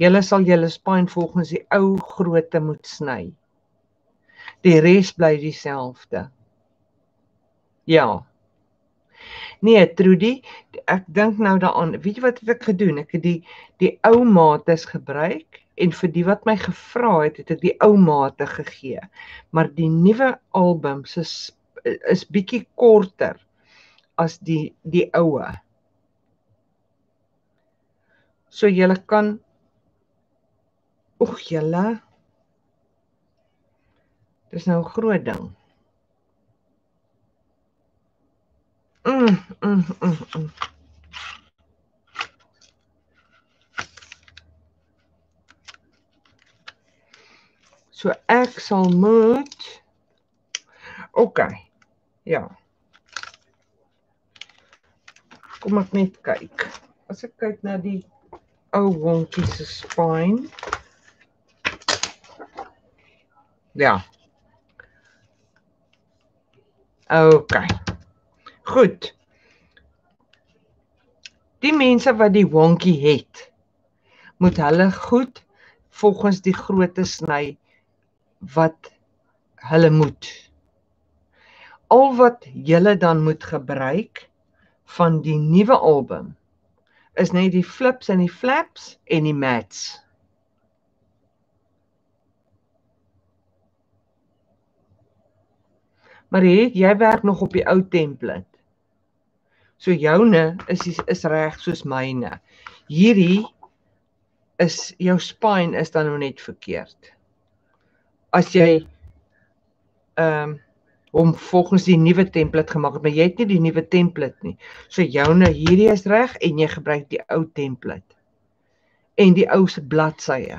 Julle sal julle spine volgens die ou grootte moet sny. Die res bly dieselfde. Ja. Nee, Trudy, ek dink nou daaraan. Weet jy wat het ek gedoen? Ek het die die ou mates gebruik en vir die wat my gevra het, het ek die ou mate gegee. Maar die nuwe album se is, is bietjie korter as die die oue. So jy kan Oeg julle. Dis nou 'n groot ding. Mm, mm, mm, mm. So ek sal moet OK. Ja. Kom ek net kyk. As ek kyk na die ou wonkie se spine. Ja. OK. Goed. Die mense wat die wonkie het, moet hulle goed volgens die grootte sny wat hulle moet. Al wat julle dan moet gebruik van die nuwe album is net die flips en die flaps en die mats. Maar jy jy werk nog op die ou template. So joune is is reg soos myne. Hierdie is jou spine is dan nou net verkeerd as jy ehm um, hom volgens die nuwe template gemaak het, maar jy het nie die nuwe template nie. So joune hierdie is reg en jy gebruik die ou template. En die ou se bladsye.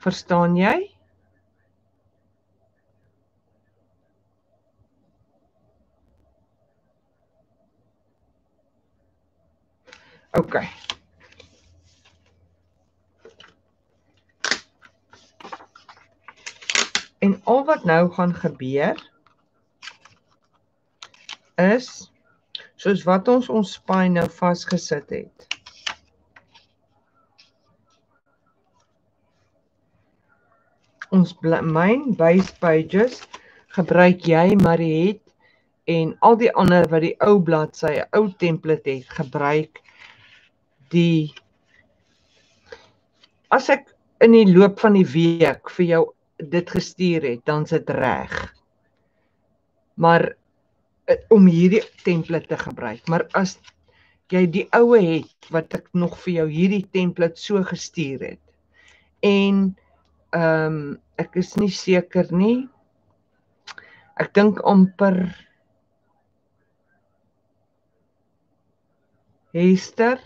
Verstaan jy? OK. En al wat nou gaan gebeur is soos wat ons ons spine nou vasgesit het. Ons main base pages gebruik jy Mariet en al die ander wat die ou bladsye, ou template het, gebruik die as ek in die loop van die week vir jou dit gestuur het, dan is dit reg. Maar eh, om hierdie template te gebruik, maar as jy die oue het wat ek nog vir jou hierdie template so gestuur het en Ehm um, ek is nie seker nie. Ek dink amper Hester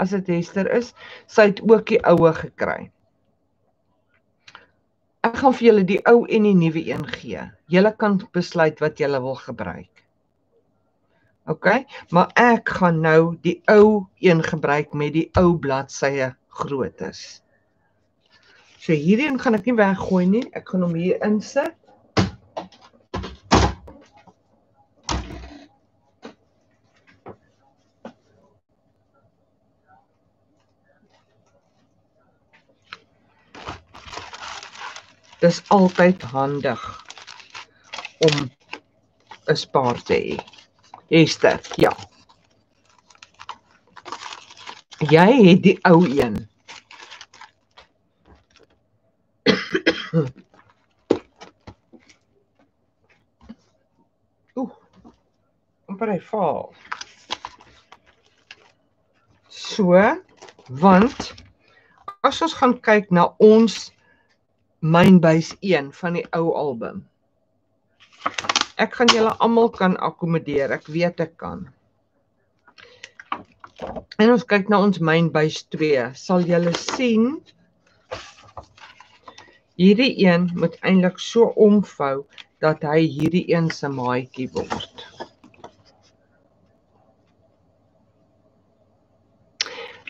as dit Hester is, sy het ook die oue gekry. Ek gaan vir julle die ou en die nuwe een gee. Julle kan besluit wat julle wil gebruik. OK, maar ek gaan nou die ou een gebruik met die ou bladsye grootes. So hierdie een gaan ek nie weggooi nie. Ek gaan hom hier insit. Dis altyd handig om 'n spaar te hê. Esther, ja. Jy het die ou een. Ooh. Amper hy val. So, want as ons gaan kyk na ons Mynbase 1 van die ou album. Ek gaan julle almal kan akkommodeer. Ek weet ek kan. En ons kyk na ons Mynbase 2. Sal julle sien hierdie een moet eintlik so omvou dat hy hierdie een se maatjie word.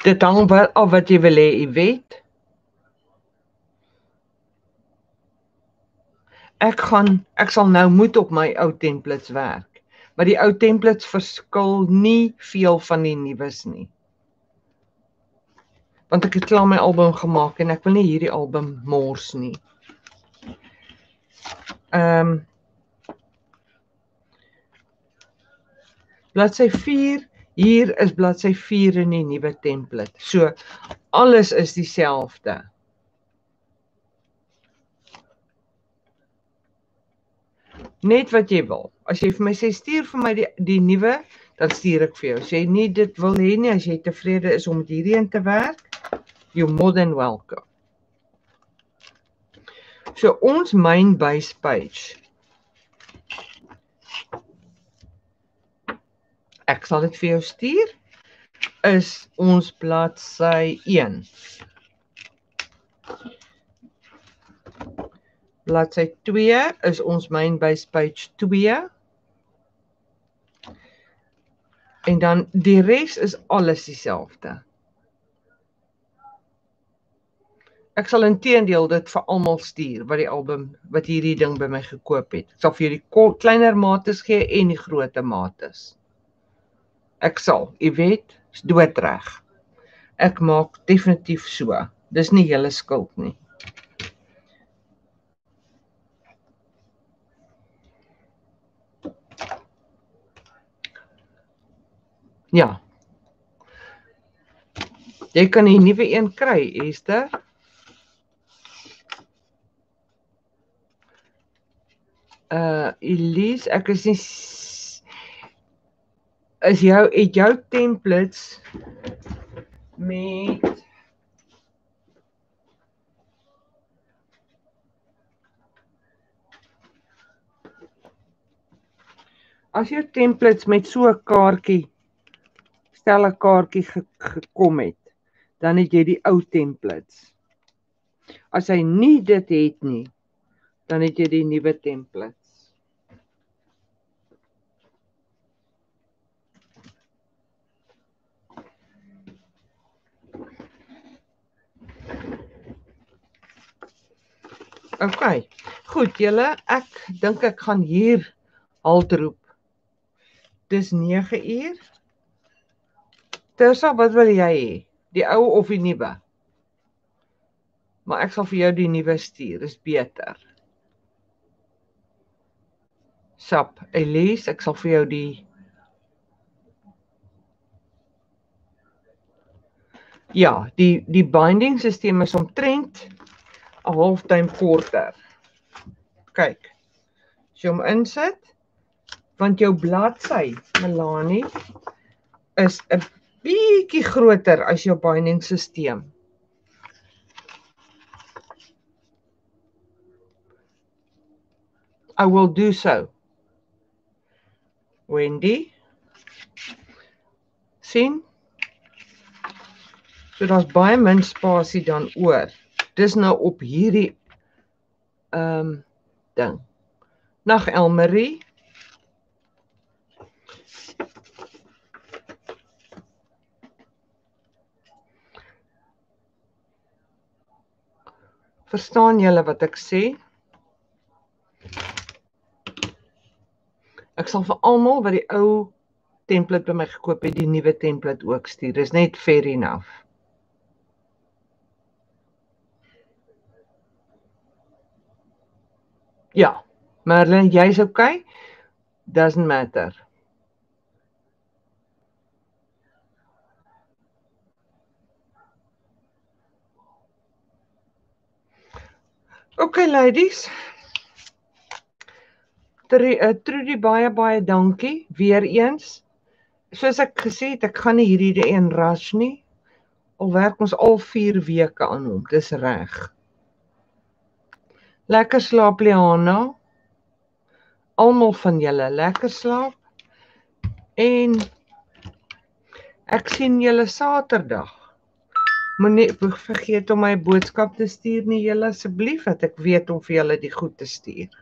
Dit hang wel af wat jy wil hê, jy weet. Ek gaan ek sal nou moet op my ou templates werk. Maar die ou templates verskil nie veel van die nuus nie. Want ek het klaar my album gemaak en ek wil nie hierdie album mors nie. Ehm um, Bladsy 4 hier is bladsy 4 in die nuwe template. So alles is dieselfde. Net wat jy wil. As jy vir my sê stuur vir my die die nuwe, dan stuur ek vir jou. As jy nie dit wil hê nie, as jy tevrede is om met hierdie een te werk, you more than welcome. So ons main base page. Ek sal dit vir jou stuur is ons bladsy 1. Bladsy 2 is ons main base page 2. En dan die res is alles dieselfde. Ek sal intedeel dit vir almal stuur wat die album wat hierdie ding by my gekoop het. Ek sal vir julle kleiner mates gee en die groter mates. Ek sal, u weet, is doodreg. Ek maak definitief so. Dis nie julle skuld nie. Ja. Jy kan 'n nuwe een kry, Esther. Uh Elise, ek is nie is jou het jou templates met As jy templates met so 'n kaartjie stel 'n kaartjie ge gekom het, dan het jy die ou templates. As hy nie dit het nie, dan het jy die nuwe templates. OK. Goed, julle, ek dink ek gaan hier halt roep. Dis 9 uur. Tersa, wat wil jy hê? Die ou of die nuwe? Maar ek sal vir jou die nuwe stuur, dis beter. Sap, Elise, ek sal vir jou die Ja, die die binding stelsel is omtrent 'n halftyd korter. Kyk. As jy hom insit, want jou bladsy, Melanie, is 'n bietjie groter as jou binding stelsel. I will do so. Wendy sien? So daar's baie min spasie dan oor. Dis nou op hierdie ehm um, ding. Nag Elmarie. Verstaan julle wat ek sê? Ek sal vir almal wat die ou template by my gekoop het, die nuwe template ook stuur. Dis net fair enough. Ja. Merlin, jy's okay? Doesn't matter. Okay ladies. Uh, Trudy baie baie dankie weer eens. Soos ek gesê het, ek gaan nie hierdie een rush nie. Al werk ons al 4 weke aan hom. Dis reg. Lekker slaap Liana. Almal van julle lekker slaap. En ek sien julle Saterdag. Moenie vergeet om my boodskap te stuur nie julle asseblief dat ek weet om vir julle die goed te stuur.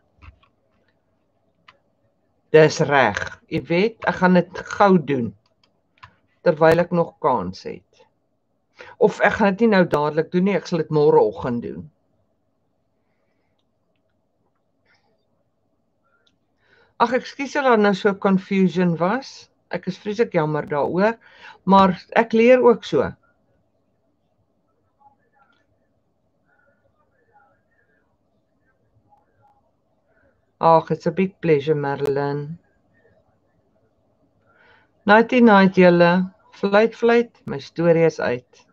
Dis reg. Jy weet, ek gaan dit gou doen terwyl ek nog kans het. Of ek gaan dit nie nou dadelik doen nie, ek sal dit môreoggend doen. Ag, ekskuus dat daar nou so confusion was. Ek is vreeslik jammer daaroor, maar ek leer ook so. Ag, it's a big pleasure, Marilyn. Nighty night julle. Fluit fluit, my storie is uit.